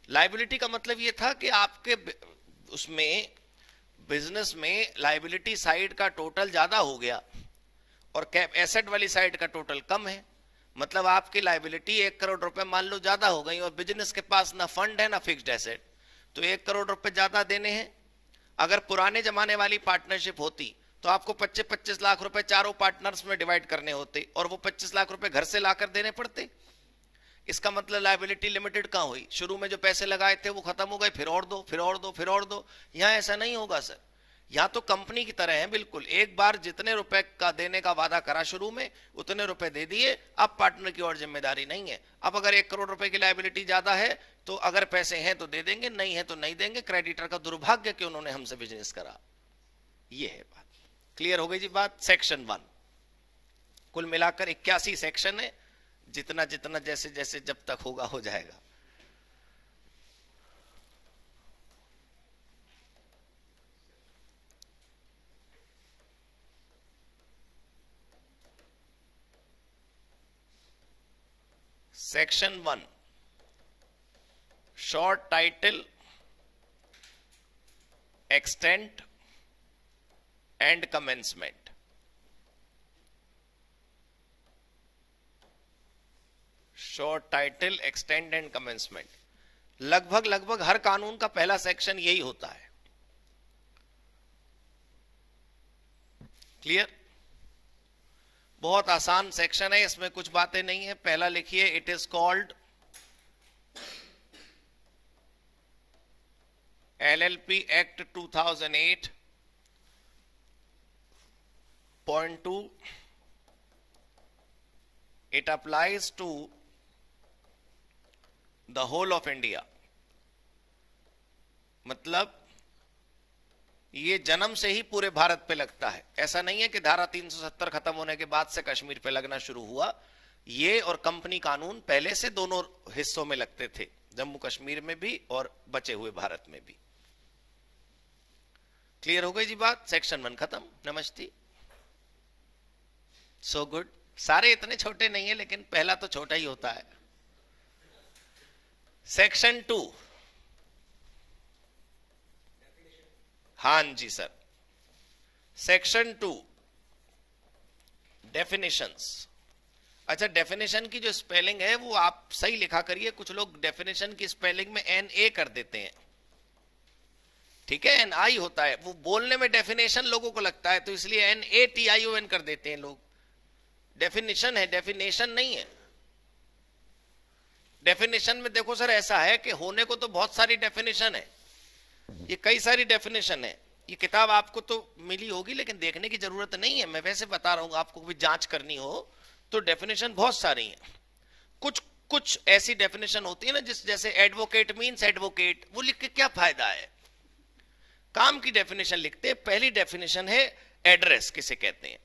लाइबिलिटी का मतलब यह था कि आपके उसमें बिज़नेस में लाइबिलिटी साइड का टोटल ज़्यादा हो गया और एसेट वाली साइड का टोटल कम है। मतलब आपकी लाइबिलिटी एक करोड़ रुपए मान लो ज़्यादा हो गई और बिज़नेस के पास ना फंड है, ना फिक्स्ड एसेट तो एक करोड़ रुपए ज़्यादा देने हैं। अगर पुराने जमाने वाली पार्टनरशिप होती तो आपको 25-25 लाख रुपए चारों पार्टनर्स में डिवाइड करने होते और वो 25 लाख रुपए घर से लाकर देने पड़ते। इसका मतलब लाइबिलिटी लिमिटेड कहाँ हुई? शुरू में जो पैसे लगाए थे, वो खत्म हो गए, फिर और दो, फिर और दो, फिर और दो। यहाँ ऐसा नहीं होगा, सर। या तो कंपनी की तरह है, बिल्कुल। एक बार जितने रुपए का देने का वादा करा शुरू में, उतने रुपए दे दिए। अब पार्टनर की और ज़िम्मेदारी नहीं है। अब अगर एक करोड़ रुपए की लाइबिलिटी ज़्यादा है तो अगर पैसे हैं तो दे देंगे, नहीं है तो नहीं देंगे। क्रेडिटर का दुर्भाग्य कि उन्होंने हमसे बिज़नेस करा। ये है बात। क्लियर हो गई जी बात? सेक्शन वन कुल मिलाकर इक्यासी सेक्शन है। जितना जितना जैसे जैसे जब तक होगा, हो जाएगा। Section one short title extent and commencement short title extend and commencement लगभग लगभग हर कानून का पहला सेक्शन यही होता है। क्लियर बहुत आसान सेक्शन है, इसमें कुछ बातें नहीं है। पहला लिखिए it is called LLP act 2008 point two it applies to the whole of India मतलब ये जन्म से ही पूरे भारत पे लगता है। ऐसा नहीं है कि धारा 370 खत्म होने के बाद से कश्मीर पे लगना शुरू हुआ। ये और कंपनी कानून पहले से दोनों हिस्सों में लगते थे, जम्मू कश्मीर में भी और बचे हुए भारत में भी। क्लियर हो गई जी बात? सेक्शन वन खत्म। नमस्ती। सो गुड सारे इतने छोटे नहीं है, लेकिन पहला तो छोटा ही होता है। सेक्शन टू हाँ जी सर सेक्शन टू डेफिनेशंस अच्छा डेफिनेशन की जो स्पेलिंग है, वो आप सही लिखा करिए। कुछ लोग डेफिनेशन की स्पेलिंग में एन ए कर देते हैं। ठीक है? एन आई होता है। वो बोलने में डेफिनेशन लोगों को लगता है तो इसलिए N A T I O N कर देते हैं लोग। डेफिनेशन है डेफिनेशन नहीं है। डेफिनेशन में देखो सर, ऐसा है कि होने को तो बहुत सारी डेफिनेशन है। ये कई सारी डेफिनेशन है। ये किताब आपको तो मिली होगी, लेकिन देखने की ज़रूरत नहीं है। मैं वैसे बता रहा हूँ, आपको भी जाँच करनी हो तो डेफिनेशन बहुत सारी है। कुछ कुछ ऐसी डेफिनेशन होती है ना, जिस, जैसे एडवोकेट मीन्स एडवोकेट वो लिख के क्या फ़ायदा है? काम की डेफिनेशन लिखते हैं, पहली डेफिनेशन है एड्रेस किसे कहते हैं?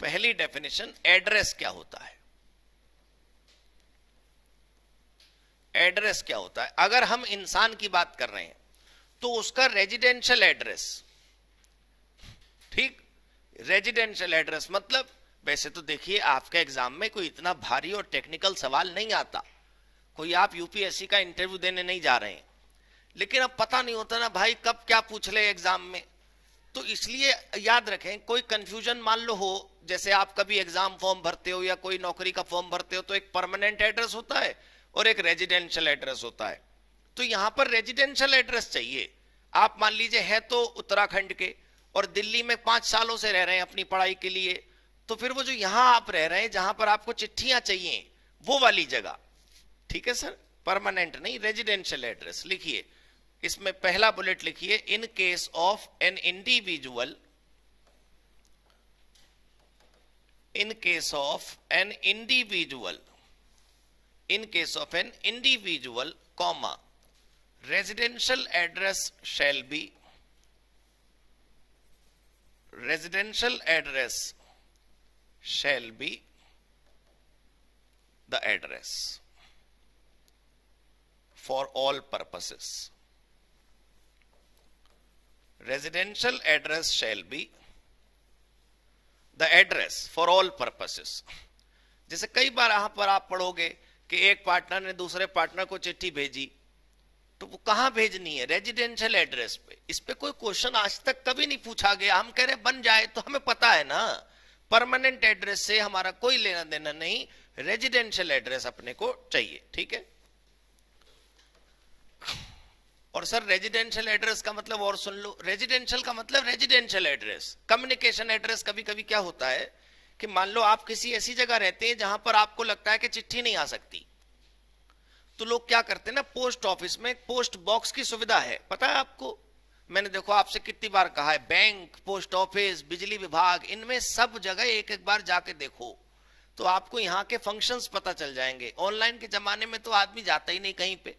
पहली डेफिनेशन एड्रेस क्या होता है? एड्रेस क्या होता है? अगर हम इंसान की बात कर रहे हैं तो उसका रेजिडेंशियल एड्रेस ठीक? रेजिडेंशियल एड्रेस मतलब वैसे तो देखिए, आपके एग्ज़ाम में कोई इतना भारी और टेक्निकल सवाल नहीं आता। कोई आप यूपीएससी का इंटरव्यू देने नहीं जा रहे हैं। लेकिन अब पता नहीं होता ना, भाई कब क्या पूछ ले एग्ज़ाम में। तो इसलिए याद रखें, कोई कंफ्यूजन मान लो हो, जैसे आप कभी एग्ज़ाम फॉर्म भरते हो या कोई नौकरी का फॉर्म भरते हो तो एक परमानेंट एड्रेस होता है। और एक रेजिडेंशियल एड्रेस होता है। तो यहाँ पर रेजिडेंशियल एड्रेस चाहिए। आप मान लीजिए, है तो उत्तराखंड के और दिल्ली में पाँच सालों से रह रहे हैं अपनी पढ़ाई के लिए तो फिर वो जो यहाँ आप रह रहे हैं, जहाँ पर आपको चिट्ठियाँ चाहिए, वो वाली जगह। ठीक है सर? परमानेंट नहीं रेजिडेंशियल एड्रेस लिखिए। इसमें पहला बुलेट लिखिए in case of an individual in case of an individual in case of an individual comma residential address shall be residential address shall be the address for all purposes. Residential address shall be the address for all purposes. जैसे कई बार यहाँ पर आप पढ़ोगे कि एक पार्टनर ने दूसरे पार्टनर को चिट्ठी भेजी तो वो कहाँ भेजनी है? रेजिडेंशियल एड्रेस पे। इस पे कोई क्वेश्चन आज तक कभी नहीं पूछा गया। हम कह रहे बन जाए तो हमें पता है ना। परमानेंट एड्रेस से हमारा कोई लेना देना नहीं। रेजिडेंशियल एड्रेस अपने को चाहिए, ठीक है? और सर रेजिडेंशियल एड्रेस का मतलब और सुन लो। रेजिडेंशियल का मतलब रेजिडेंशियल एड्रेस कम्युनिकेशन एड्रेस कभी कभी क्या होता है? कि मान लो आप किसी ऐसी जगह रहते हैं जहाँ पर आपको लगता है कि चिट्ठी नहीं आ सकती। तो लोग क्या करते हैं ना, पोस्ट ऑफ़िस में पोस्ट बॉक्स की सुविधा है। पता है आपको? मैंने देखो, आपसे कितनी बार कहा है, बैंक, पोस्ट ऑफ़िस, बिजली विभाग, इनमें सब जगह एक एक बार जाके देखो तो आपको यहाँ के फ़ंक्शंस पता चल जाएँगे। ऑनलाइन के जमाने में तो आदमी जाता ही नहीं कहीं पे।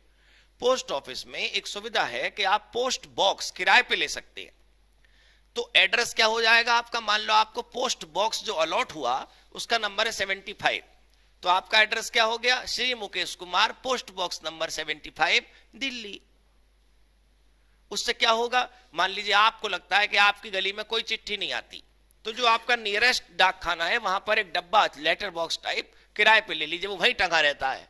पोस्ट ऑफ़िस में एक सुविधा है कि आप पोस्ट बॉक्स किराए पे ले सकते हैं। तो एड्रेस क्या हो जाएगा आपका? मान लो आपको पोस्ट बॉक्स जो अलॉट हुआ, उसका नंबर है सेवेंटी फाइव। तो आपका एड्रेस क्या हो गया? Shri Mukesh Kumar, post box number seventy five, Delhi. उससे क्या होगा? मान लीजिए आपको लगता है कि आपकी गली में कोई चिट्ठी नहीं आती। तो जो आपका नियरेस्ट डाक खाना है, वहाँ पर एक डब्बा लेटर बॉक्स टाइप किराए पे ले लीजिए, वो वहीं टंगा रहता है।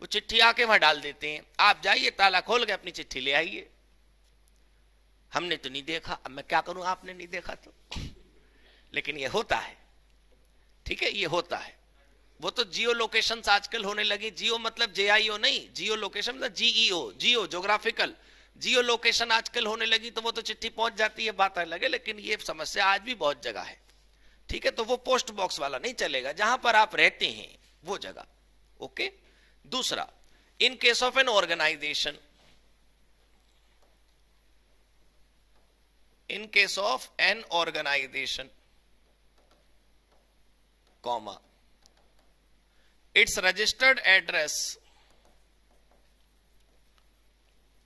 वो चिट्ठी आके वहाँ डाल देते हैं। आप जाइए, ताला खोल के अपनी चिट्ठी ले आइए। हमने तो नहीं देखा, अब मैं क्या करूँ? आपने नहीं देखा तो। लेकिन ये होता है। ठीक है, ये होता है। वो तो जियो लोकेशन आजकल होने लगी। जियो मतलब जे आई ओ नहीं। जियो लोकेशन मतलब GEO geo geographical geo location आजकल होने लगी तो वो तो चिट्ठी पहुँच जाती है, बात अलग है, लेकिन ये समस्या आज भी बहुत जगह है। ठीक है तो वो पोस्ट बॉक्स वाला नहीं चलेगा। जहाँ पर आप रहते हैं, वो जगह। ओके दूसरा in case of an organisation in case of an organisation comma its registered address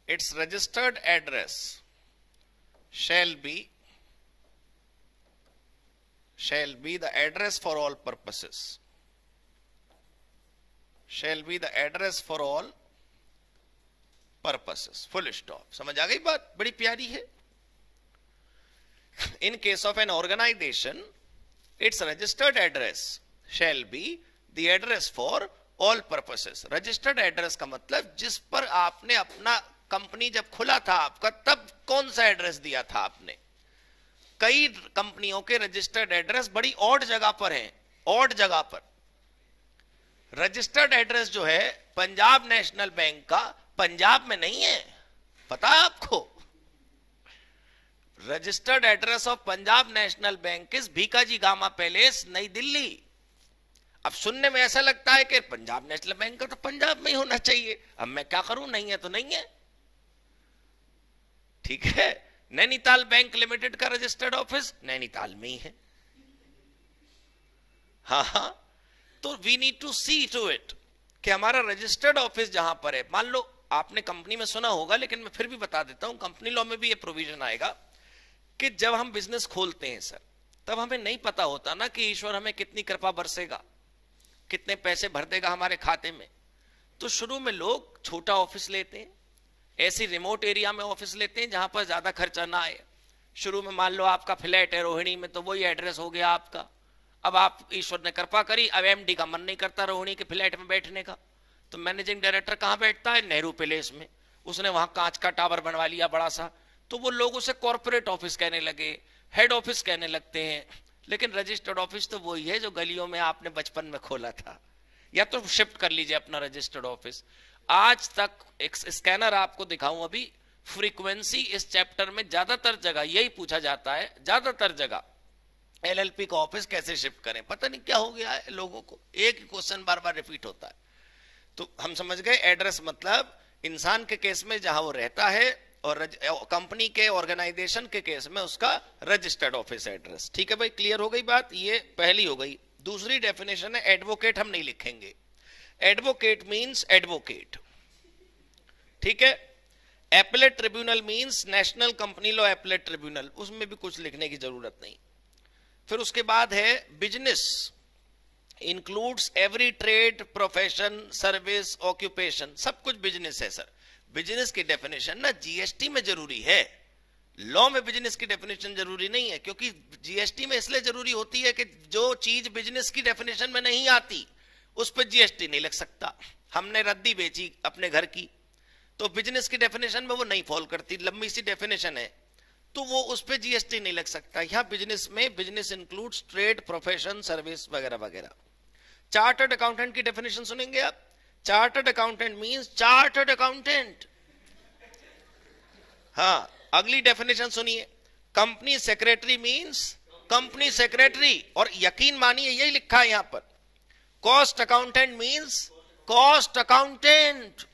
its registered address shall be shall be the address for all purposes shall be the address for all purposes full stop समझ आ गई बात बड़ी प्यारी है in case of an organization, its registered address shall be the address for all purposes. Registered address का मतलब जिस पर आपने अपना कंपनी जब खुला था आपका, तब कौन सा एड्रेस दिया था आपने? कई कंपनियों के रजिस्टर्ड एड्रेस बड़ी ऑड जगह पर हैं ऑड जगह पर। रजिस्टर्ड एड्रेस जो है, पंजाब नेशनल बैंक का, पंजाब में नहीं है। पता आपको? Registered address of Punjab National Bank is Bhikaji Cama Place नई दिल्ली अब सुनने में ऐसा लगता है कि पंजाब नेशनल बैंक का तो पंजाब में ही होना चाहिए। अब मैं क्या करूँ? नहीं है तो नहीं है। ठीक है? नैनीताल बैंक लिमिटेड का रजिस्टर्ड ऑफ़िस नैनीताल में ही है। हाँ हाँ। तो we need to see to it कि हमारा रजिस्टर्ड ऑफ़िस जहाँ पर है। मान लो, आपने कंपनी में सुना होगा, लेकिन मैं फिर भी बता देता हूँ कंपनी लॉ में भी ये प्रोविज़न आएगा। कि जब हम बिज़नेस खोलते हैं सर तब हमें नहीं पता होता ना कि ईश्वर हमें कितनी कृपा बरसेगा, कितने पैसे भर देगा हमारे खाते में। तो शुरू में लोग छोटा ऑफ़िस लेते हैं, ऐसी रिमोट एरिया में ऑफ़िस लेते हैं जहाँ पर ज़्यादा खर्चा ना आए। शुरू में मान लो आपका फ्लैट है रोहिणी में तो वही एड्रेस हो गया आपका। अब आप ईश्वर ने कृपा करी, अब एमडी का मन नहीं करता रोहिणी के फ्लैट में बैठने का। तो मैनेजिंग डायरेक्टर कहाँ बैठता है? नेहरू पैलेस में। उसने वहाँ कांच का टावर बनवा लिया बड़ा सा। तो वो लोग उसे कॉरपोरेट ऑफ़िस कहने लगे हेड ऑफ़िस कहने लगते हैं। लेकिन रजिस्टर्ड ऑफ़िस तो वही है जो गलियों में आपने बचपन में खोला था। या तो शिफ्ट कर लीजिए अपना रजिस्टर्ड ऑफ़िस आज तक एक स्कैनर आपको दिखाऊँ अभी फ्रीक्वेंसी इस चैप्टर में ज़्यादातर जगह, यही पूछा जाता है, ज़्यादातर जगह एलएलपी का ऑफ़िस कैसे शिफ्ट करें? पता नहीं क्या हो गया है लोगों को। एक ही क्वेश्चन बार बार रिपीट होता है। तो हम समझ गए एड्रेस मतलब इंसान के केस में जहाँ वो रहता है और कंपनी के ऑर्गेनाइजेशन के केस में उसका रजिस्टर्ड ऑफ़िस एड्रेस। ठीक है भाई? क्लियर हो गई बात? ये पहली हो गई। दूसरी डेफिनेशन है एडवोकेट हम नहीं लिखेंगे। एडवोकेट मींस एडवोकेट ठीक है? Appellate tribunal means National Company Law Appellate Tribunal उसमें भी कुछ लिखने की ज़रूरत नहीं। फिर उसके बाद है business includes every trade profession service occupation सब कुछ बिज़नेस है सर बिज़नेस की डेफिनेशन ना जीएसटी में ज़रूरी है। लॉ में बिज़नेस की डेफिनेशन ज़रूरी नहीं है, क्योंकि जीएसटी में इसलिए ज़रूरी होती है कि जो चीज़ बिज़नेस की डेफिनेशन में नहीं आती, उस पर जीएसटी नहीं लग सकता। हमने रद्दी बेची अपने घर की तो बिज़नेस की डेफिनेशन में वो नहीं फॉल करती, लंबी सी डेफिनेशन है तो वो उस पर जीएसटी नहीं लग सकता। यहाँ बिज़नेस में, business include trade profession service वगैरह वगैरह। चार्टर्ड अकाउंटेंट की डेफिनेशन सुनेंगे आप? Chartered accountant means chartered accountant हाँ अगली डेफिनेशन सुनिए. Company secretary means company secretary और यकीन मानिए, यही लिखा है यहाँ पर. Cost accountant means cost accountant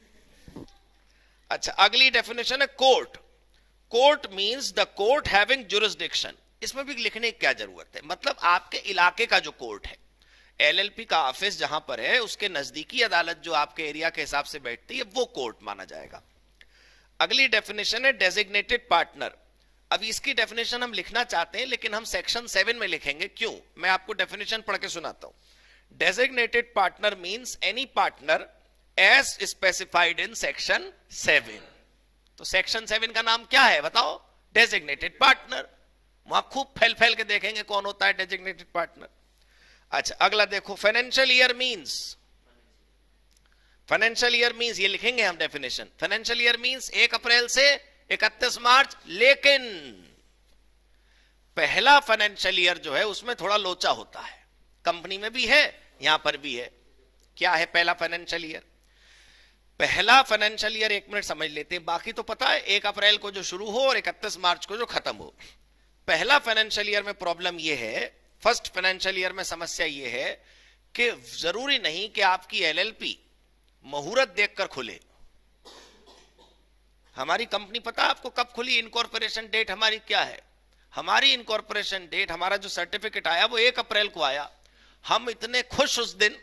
अच्छा अगली डेफिनेशन है court court means the court having jurisdiction इसमें भी लिखने की क्या ज़रूरत है? मतलब आपके इलाके का जो कोर्ट है एलएलपी का ऑफ़िस जहाँ पर है, उसके नजदीकी अदालत जो आपके एरिया के हिसाब से बैठती है, वो कोर्ट माना जाएगा। अगली डेफिनेशन है डेजिग्नेटेड पार्टनर अब इसकी डेफिनेशन हम लिखना चाहते हैं, लेकिन हम सेक्शन सेवन में लिखेंगे। क्यों? मैं आपको डेफिनेशन पढ़ के सुनाता हूँ। Designated partner means any partner as specified in section seven तो सेक्शन सेवन का नाम क्या है, बताओ? डेजिग्नेटेड पार्टनर वहाँ खूब फैल फैल के देखेंगे कौन होता है डेजिग्नेटेड पार्टनर अच्छा अगला देखो financial year means financial year means ये लिखेंगे हम डेफिनेशन फाइनेंशियल ईयर मींस एक अप्रैल से इकतीस मार्च, लेकिन पहला फाइनेंशियल ईयर जो है, उसमें थोड़ा लोचा होता है। कंपनी में भी है, यहाँ पर भी है। क्या है पहला फाइनेंशियल ईयर पहला फाइनेंशियल ईयर एक मिनट समझ लेते हैं, बाकी तो पता है, एक अप्रैल को जो शुरू हो और इकतीस मार्च को जो खत्म हो। पहला फाइनेंशियल ईयर में प्रॉब्लम यह है फ़र्स्ट फाइनेंशियल ईयर में समस्या यह है कि ज़रूरी नहीं कि आपकी एलएलपी मुहूर्त देखकर खुले। हमारी कंपनी पता आपको कब खुली? इनकॉर्पोरेशन डेट हमारी क्या है? हमारी इनकॉर्पोरेशन डेट हमारा जो सर्टिफिकेट आया, वो एक अप्रैल को आया। हम इतने खुश उस दिन।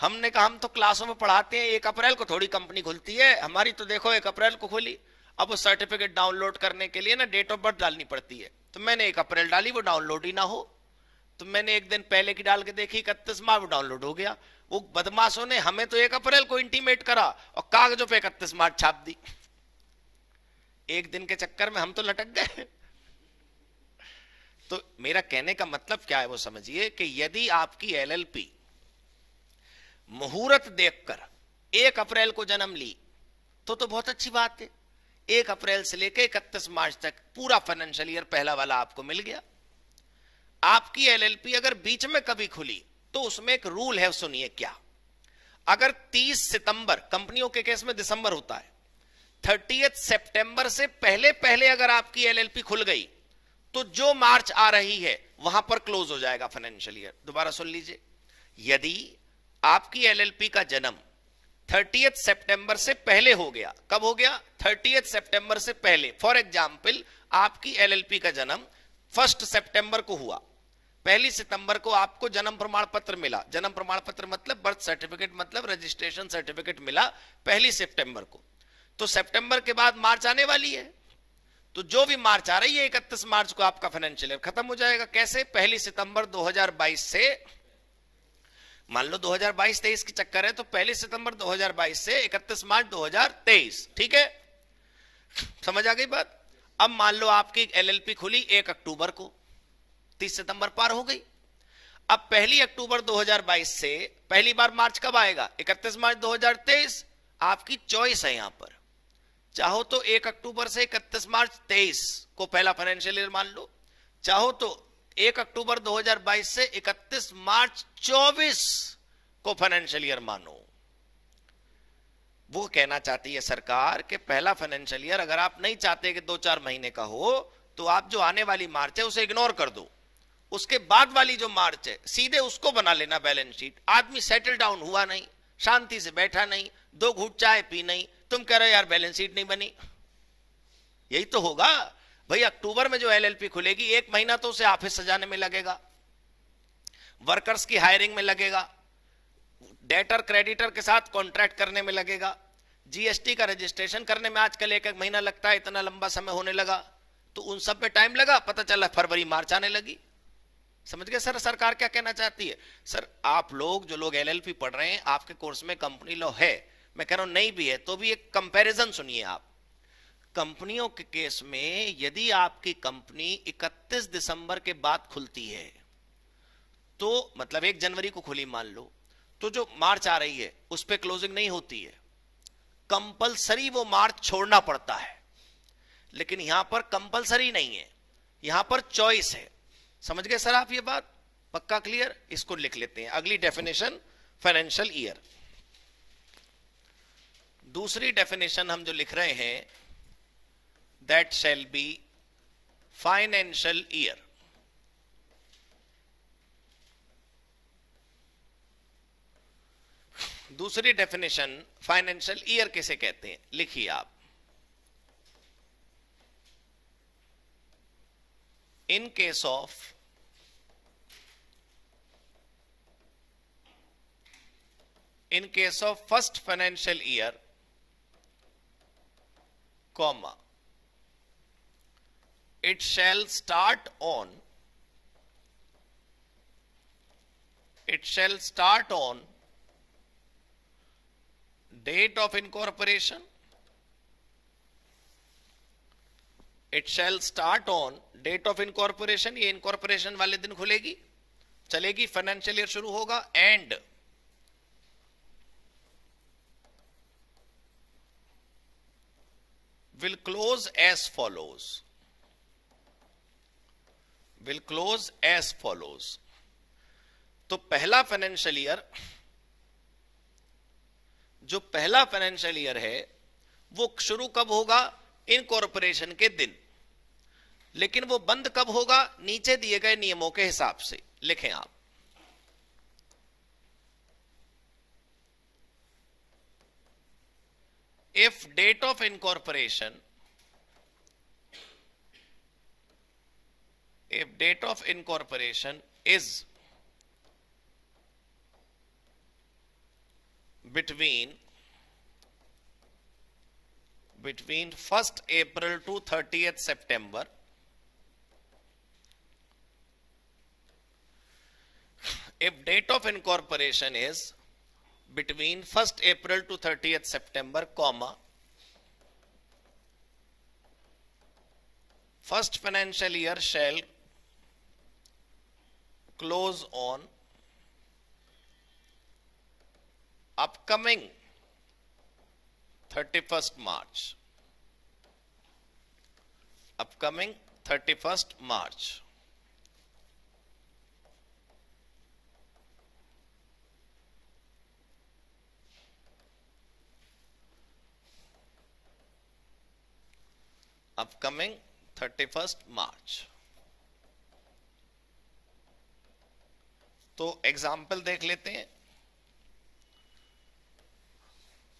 हमने कहा, हम तो क्लासों में पढ़ाते हैं, एक अप्रैल को थोड़ी कंपनी खुलती है। हमारी तो देखो, एक अप्रैल को खुली। अब वो सर्टिफिकेट डाउनलोड करने के लिए ना डेट ऑफ़ बर्थ डालनी पड़ती है। तो मैंने एक अप्रैल डाली, वो डाउनलोड ही ना हो। तो मैंने एक दिन पहले की डाल के देखी, इकतीस मार्च डाउनलोड हो गया। वो बदमाशों ने हमें तो एक अप्रैल को इंटीमेट करा और कागजों पे इकतीस मार्च छाप दी। एक दिन के चक्कर में हम तो लटक गए। तो मेरा कहने का मतलब क्या है वो समझिए कि यदि आपकी एलएलपी मुहूर्त देखकर एक अप्रैल को जन्म ली तो तो बहुत अच्छी बात है। एक अप्रैल से लेकर इकतीस मार्च तक पूरा फाइनेंशियल ईयर पहला वाला आपको मिल गया। आपकी एलएलपी अगर बीच में कभी खुली तो उसमें एक रूल है, सुनिए क्या। अगर 30 सितंबर, कंपनियों के केस में दिसंबर होता है थर्टी सितंबर से पहले पहले अगर आपकी एलएलपी खुल गई तो जो मार्च आ रही है, वहाँ पर क्लोज हो जाएगा फाइनेंशियल ईयर। दोबारा सुन लीजिए। यदि आपकी एलएलपी का जन्म थर्टी सितंबर से पहले हो गया, कब हो गया? थर्टी सितंबर से पहले। फॉर एग्ज़ाम्पल आपकी एलएलपी का जन्म फ़र्स्ट सितंबर को हुआ। पहली सितंबर को आपको जन्म प्रमाण पत्र मिला। जन्म प्रमाण पत्र मतलब बर्थ सर्टिफिकेट मतलब रजिस्ट्रेशन सर्टिफिकेट मिला पहली सितंबर को। तो सितंबर के बाद मार्च आने वाली है। तो जो भी मार्च आ रही है, इकतीस मार्च को आपका फाइनेंशियल ईयर खत्म हो जाएगा। कैसे? पहली सितंबर 2022 से, मान लो 2022-23 की चक्कर है तो पहली सितंबर 2022 से 31 मार्च 2023 ठीक है? समझ आ गई बात? अब मान लो आपकी एलएलपी खुली 1 अक्टूबर को। तीस सितंबर पार हो गई। अब पहली अक्टूबर 2022 से पहली बार मार्च कब आएगा? 31 मार्च 2023 आपकी चॉइस है यहाँ पर। चाहो तो 1 अक्टूबर से 31 मार्च 23 को पहला फाइनेंशियल ईयर मान लो। चाहो तो 1 अक्टूबर 2022 से 31 मार्च 24 को फाइनेंशियल ईयर मानो। वो कहना चाहती है सरकार कि पहला फाइनेंशियल ईयर अगर आप नहीं चाहते कि दो चार महीने का हो तो आप जो आने वाली मार्च है उसे इग्नोर कर दो। उसके बाद वाली जो मार्च है, सीधे उसको बना लेना बैलेंस शीट। आदमी सेटल डाउन हुआ नहीं, शांति से बैठा नहीं, दो घूट चाय पी नहीं, तुम कह रहे हो यार बैलेंस शीट नहीं बनी। यही तो होगा। भाई, अक्टूबर में जो एलएलपी खुलेगी, एक महीना तो उसे ऑफ़िस सजाने में लगेगा वर्कर्स की हायरिंग में लगेगा डेटर क्रेडिटर के साथ कॉन्ट्रैक्ट करने में लगेगा जीएसटी का रजिस्ट्रेशन करने में आजकल एक एक महीना लगता है, इतना लंबा समय होने लगा तो उन सब में टाइम लगा, पता चला फरवरी, मार्च आने लगी। समझ गए सर? सरकार क्या कहना चाहती है? सर, आप लोग जो लोग एलएलपी पढ़ रहे हैं, आपके कोर्स में कंपनी लॉ है। मैं कह रहा हूँ, नहीं भी है तो भी एक कंपैरिजन सुनिए आप। कंपनियों के केस में यदि आपकी कंपनी 31 दिसंबर के बाद खुलती है तो मतलब एक जनवरी को खुली मान लो तो जो मार्च आ रही है, उस पर क्लोजिंग नहीं होती है। कंपलसरी वो मार्च छोड़ना पड़ता है। लेकिन यहाँ पर कंपलसरी नहीं है। यहाँ पर चॉइस है। समझ गए सर आप ये बात? पक्का क्लियर इसको लिख लेते हैं। अगली डेफिनेशन फाइनेंशियल ईयर दूसरी डेफिनेशन हम जो लिख रहे हैं that shall be financial year दूसरी डेफिनेशन फाइनेंशियल ईयर किसे कहते हैं? लिखिए आप। In case of in case of first financial year comma it shall start on it shall start on date of incorporation it shall start on date of incorporation ये इनकॉर्पोरेशन वाले दिन खुलेगी, चलेगी फाइनेंशियल ईयर शुरू होगा and will close as follows will close as follows तो पहला फाइनेंशियल ईयर जो पहला फाइनेंशियल ईयर है, वो शुरू कब होगा? इनकॉर्पोरेशन के दिन। लेकिन वो बंद कब होगा? नीचे दिए गए नियमों के हिसाब से। लिखें आप। If date of incorporation if date of incorporation is between between first April to thirty September if date of incorporation is between 1st April to 30th September, comma, first financial year shall close on upcoming 31st March. Upcoming 31st March. Upcoming thirty first March तो एग्ज़ाम्पल देख लेते हैं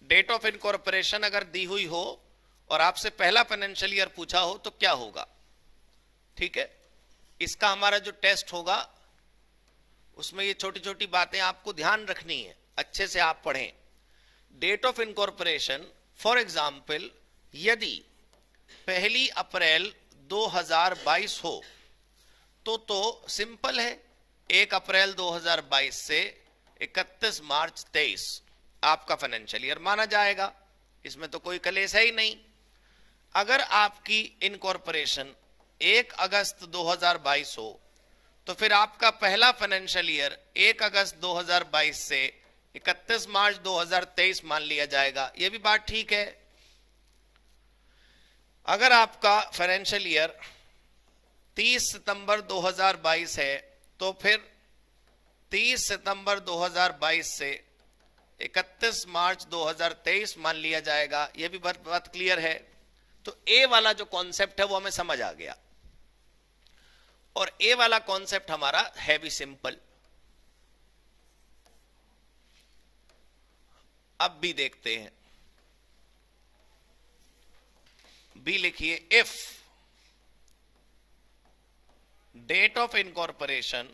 डेट ऑफ़ इनकॉर्पोरेशन अगर दी हुई हो और आपसे पहला फाइनेंशियल ईयर पूछा हो तो क्या होगा? ठीक है? इसका हमारा जो टेस्ट होगा, उसमें ये छोटी छोटी बातें आपको ध्यान रखनी है, अच्छे से आप पढ़ें। Date of incorporation for example यदि पहली अप्रैल 2022 हो तो तो सिंपल है। एक अप्रैल 2022 से 31 मार्च 23 आपका फाइनेंशियल ईयर माना जाएगा। इसमें तो कोई कलेस है ही नहीं। अगर आपकी इनकॉर्पोरेशन 1 अगस्त 2022 हो तो फिर आपका पहला फाइनेंशियल ईयर 1 अगस्त 2022 से 31 मार्च 2023 मान लिया जाएगा। यह भी बात ठीक है। अगर आपका फाइनेंशियल ईयर 30 सितंबर 2022 है तो फिर 30 सितंबर 2022 से 31 मार्च 2023 मान लिया जाएगा यह भी बात क्लियर है। तो ए वाला जो कॉन्सेप्ट है वो हमें समझ आ गया। और ए वाला कॉन्सेप्ट हमारा है भी सिंपल अब भी देखते हैं। बी लिखिए if date of incorporation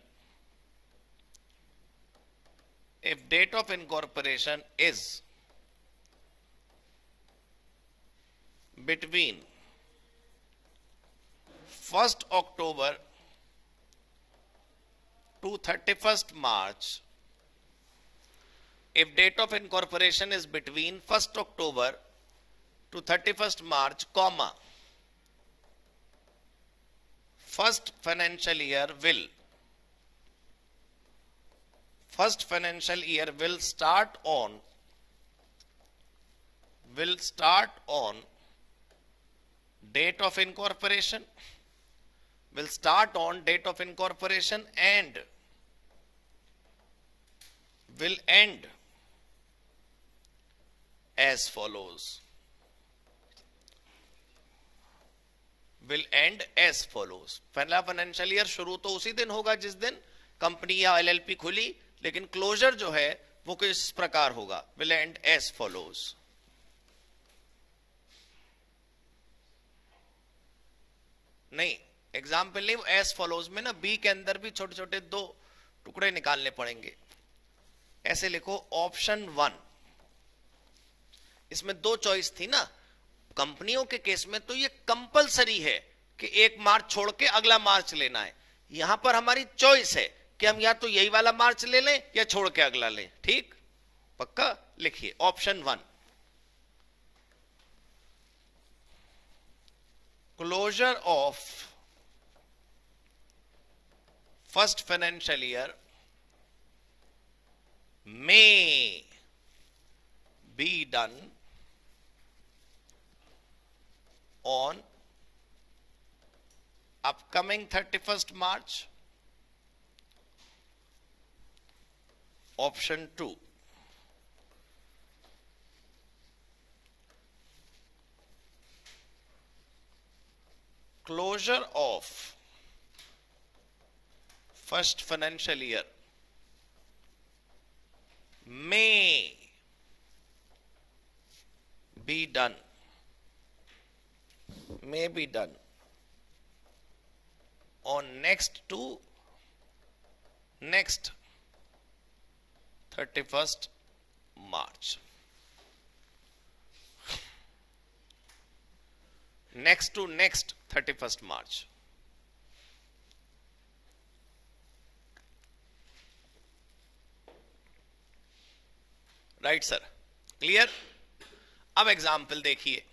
if date of incorporation is between 1st October to 31st March if date of incorporation is between 1st October to 31st March comma first financial year will first financial year will start on will start on date of incorporation will start on date of incorporation and will end as follows will end as follows पहला फाइनेंशियल ईयर शुरू तो उसी दिन होगा जिस दिन कंपनी या एलएलपी खुली लेकिन क्लोजर जो है, वो किस प्रकार होगा? विल एंड एस फॉलोज नहीं एग्ज़ाम्पल नहीं एस फॉलोज में ना बी के अंदर भी छोटे छोटे दो टुकड़े निकालने पड़ेंगे। ऐसे लिखो ऑप्शन वन इसमें दो चॉइस थी ना। कंपनियों के केस में तो ये कंपलसरी है कि एक मार्च छोड़ के अगला मार्च लेना है। यहाँ पर हमारी चॉइस है। कि हम या तो यही वाला मार्च ले लें या छोड़ के अगला लें। ठीक? पक्का? लिखिए। Option one. Closure of first financial year may be done on upcoming thirty first option 2 closure of first financial year may be done. May be done. On next to next 31st March. Next to next 31st March. Right sir clear अब एग्ज़ाम्पल देखिए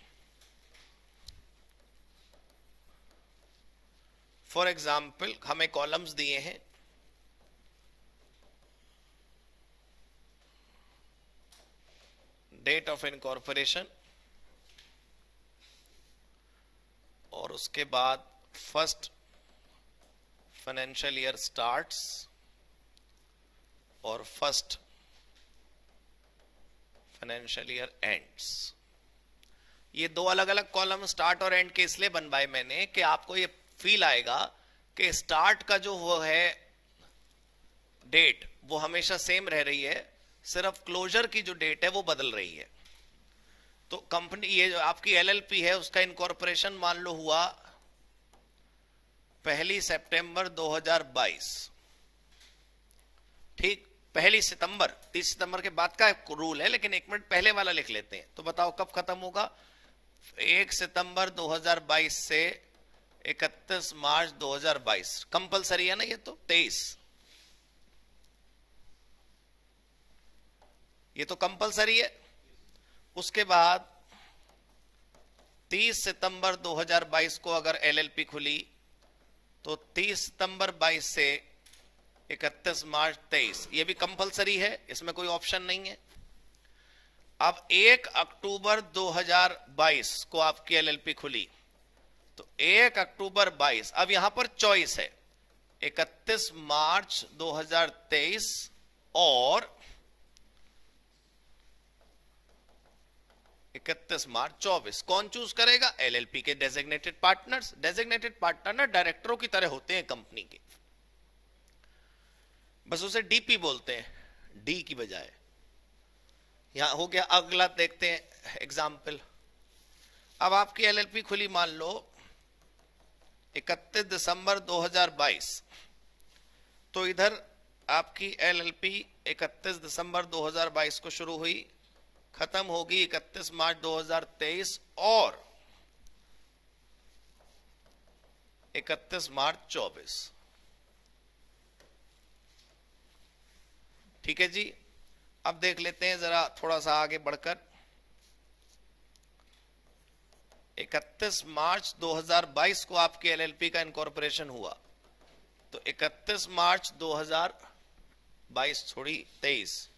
फॉर एग्ज़ाम्पल हमें कॉलम्स दिए हैं डेट ऑफ़ इनकॉर्पोरेशन और उसके बाद फ़र्स्ट फाइनेंशियल ईयर स्टार्ट्स और फ़र्स्ट फाइनेंशियल ईयर एंड्स ये दो अलग अलग कॉलम स्टार्ट और एंड के इसलिए बनवाए मैंने कि आपको ये फील आएगा कि स्टार्ट का जो वो है डेट वो हमेशा सेम रह रही है। सिर्फ़ क्लोजर की जो डेट है वो बदल रही है। तो कंपनी ये जो आपकी एलएलपी है, उसका इनकॉर्पोरेशन मान लो हुआ पहली सितंबर 2022 ठीक, पहली सितंबर, तीस सितंबर के बाद का रूल है, लेकिन एक मिनट पहले वाला लिख लेते हैं। तो बताओ कब खत्म होगा? एक सितंबर 2022 से 31 मार्च 2022 कंपलसरी है ना ये तो? 23 ये तो कंपलसरी है। उसके बाद 30 सितंबर 2022 को अगर एलएलपी खुली तो 30 सितंबर 22 से 31 मार्च 23 ये भी कंपलसरी है, इसमें कोई ऑप्शन नहीं है। अब 1 अक्टूबर 2022 को आपकी एलएलपी खुली तो 1 अक्टूबर 22 अब यहाँ पर चॉइस है 31 मार्च 2023 और इकतीस मार्च चौबीस, कौन चूज़ करेगा? एलएलपी के डेजिग्नेटेड पार्टनर्स डेजिग्नेटेड पार्टनर ना डायरेक्टरों की तरह होते हैं कंपनी के। बस उसे डीपी बोलते हैं डी की बजाय। यहाँ हो गया अगला, देखते हैं एग्ज़ाम्पल अब आपकी एलएलपी खुली, मान लो 31 दिसंबर 2022 तो इधर आपकी एलएलपी 31 दिसंबर 2022 को शुरू हुई खत्म होगी 31 मार्च 2023 और 31 मार्च 24 ठीक है जी? अब देख लेते हैं जरा थोड़ा सा आगे बढ़कर। 31 मार्च 2022 को आपके एलएलपी का इनकॉर्पोरेशन हुआ। तो 31 मार्च 2022 छोड़ी 23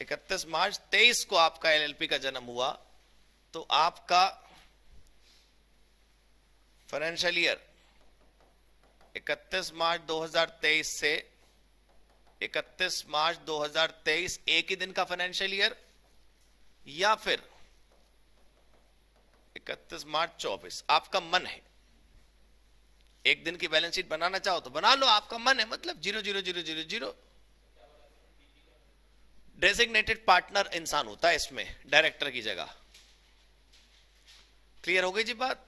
31 मार्च 23 को आपका एलएलपी का जन्म हुआ तो आपका फाइनेंशियल ईयर 31 मार्च 2023 से 31 मार्च 2023 एक ही दिन का फाइनेंशियल ईयर या फिर 31 मार्च 24 आपका मन है। एक दिन की बैलेंस शीट बनाना चाहो तो बना लो, आपका मन है मतलब zero zero zero zero zero. Designated partner इंसान होता है इसमें डायरेक्टर की जगह। क्लियर हो गई जी बात?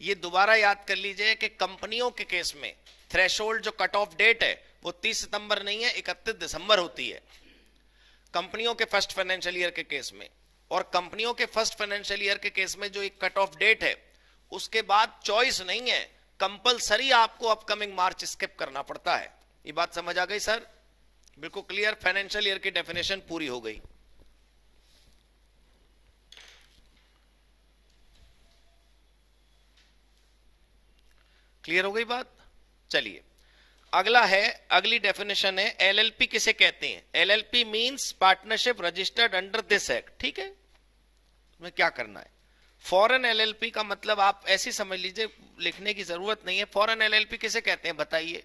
ये दोबारा याद कर लीजिए कि कंपनियों के केस में थ्रेशोल्ड जो कट ऑफ़ डेट है, वो 30 सितंबर नहीं है 31 दिसंबर होती है। कंपनियों के फ़र्स्ट फाइनेंशियल ईयर के केस में और कंपनियों के फ़र्स्ट फाइनेंशियल ईयर के केस में जो एक कट ऑफ़ डेट है, उसके बाद चॉइस नहीं है कंपलसरी आपको अपकमिंग मार्च स्किप करना पड़ता है। ये बात समझ आ गई सर बिल्कुल क्लियर फाइनेंशियल ईयर की डेफिनेशन पूरी हो गई। क्लियर हो गई बात? चलिए। अगला है, अगली डेफिनेशन है एलएलपी किसे कहते हैं? LLP means partnership registered under this act ठीक है? में क्या करना है? फॉरेन एलएलपी का मतलब आप ऐसी समझ लीजिए, लिखने की ज़रूरत नहीं है। फॉरेन एलएलपी किसे कहते हैं? बताइए।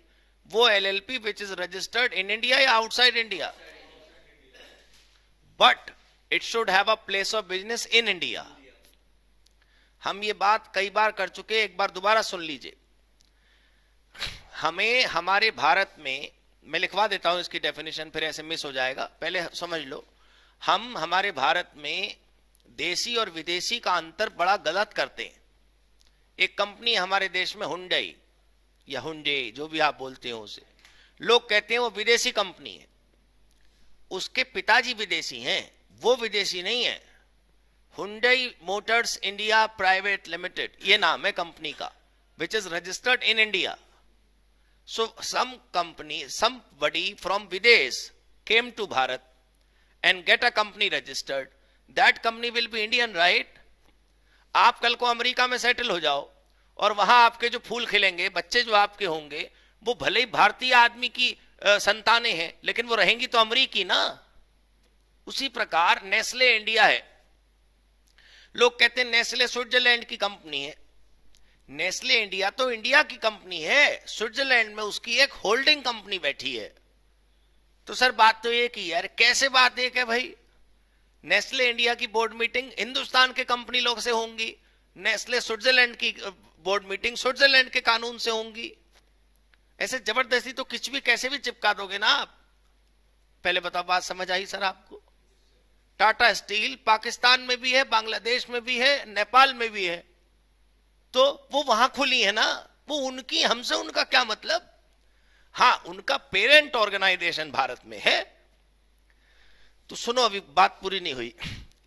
वो LLP which is registered in India या outside India but it should have a place of business in India हम ये बात कई बार कर चुके एक बार दोबारा सुन लीजिए। हमें, हमारे भारत में, मैं लिखवा देता हूँ इसकी डेफिनेशन फिर ऐसे मिस हो जाएगा। पहले समझ लो। हम, हमारे भारत में देसी और विदेशी का अंतर बड़ा गलत करते हैं। एक कंपनी हमारे देश में हुंडई या हुंडे जो भी आप बोलते हो उसे। लोग कहते हैं वो विदेशी कंपनी है। उसके पिताजी विदेशी हैं वो विदेशी नहीं है। Hyundai Motors India Private Limited ये नाम है कंपनी का which is registered in India So some company, somebody from Videsh came to Bharat and get a company registered. That company will be Indian, right? आप कल को अमेरिका में सेटल हो जाओ। और वहाँ आपके जो फूल खिलेंगे, बच्चे जो आपके होंगे, वो भले ही भारतीय आदमी की संतानें हैं, लेकिन वो रहेंगी तो अमरीकी ना। उसी प्रकार नेस्ले इंडिया है। लोग कहते हैं नेस्ले स्विट्जरलैंड की कंपनी है। नेस्ले इंडिया तो इंडिया की कंपनी है। स्विट्जरलैंड में उसकी एक होल्डिंग कंपनी बैठी है। तो सर बात तो एक ही यार कैसे बात एक है भाई? नेस्ले इंडिया की बोर्ड मीटिंग हिंदुस्तान के कंपनी लोग से होंगी। नेस्ले स्विट्जरलैंड की बोर्ड मीटिंग स्विट्जरलैंड के कानून से होंगी। ऐसे ज़बरदस्ती तो कुछ भी, कैसे भी चिपका दोगे ना आप। पहले बताओ, बात समझ आई सर आपको? टाटा स्टील पाकिस्तान में भी है, बांग्लादेश में भी है, नेपाल में भी है। तो वो वहाँ खुली है ना? वो उनकी, हमसे उनका क्या मतलब? हाँ उनका पेरेंट ऑर्गेनाइजेशन भारत में है। तो सुनो, अभी बात पूरी नहीं हुई।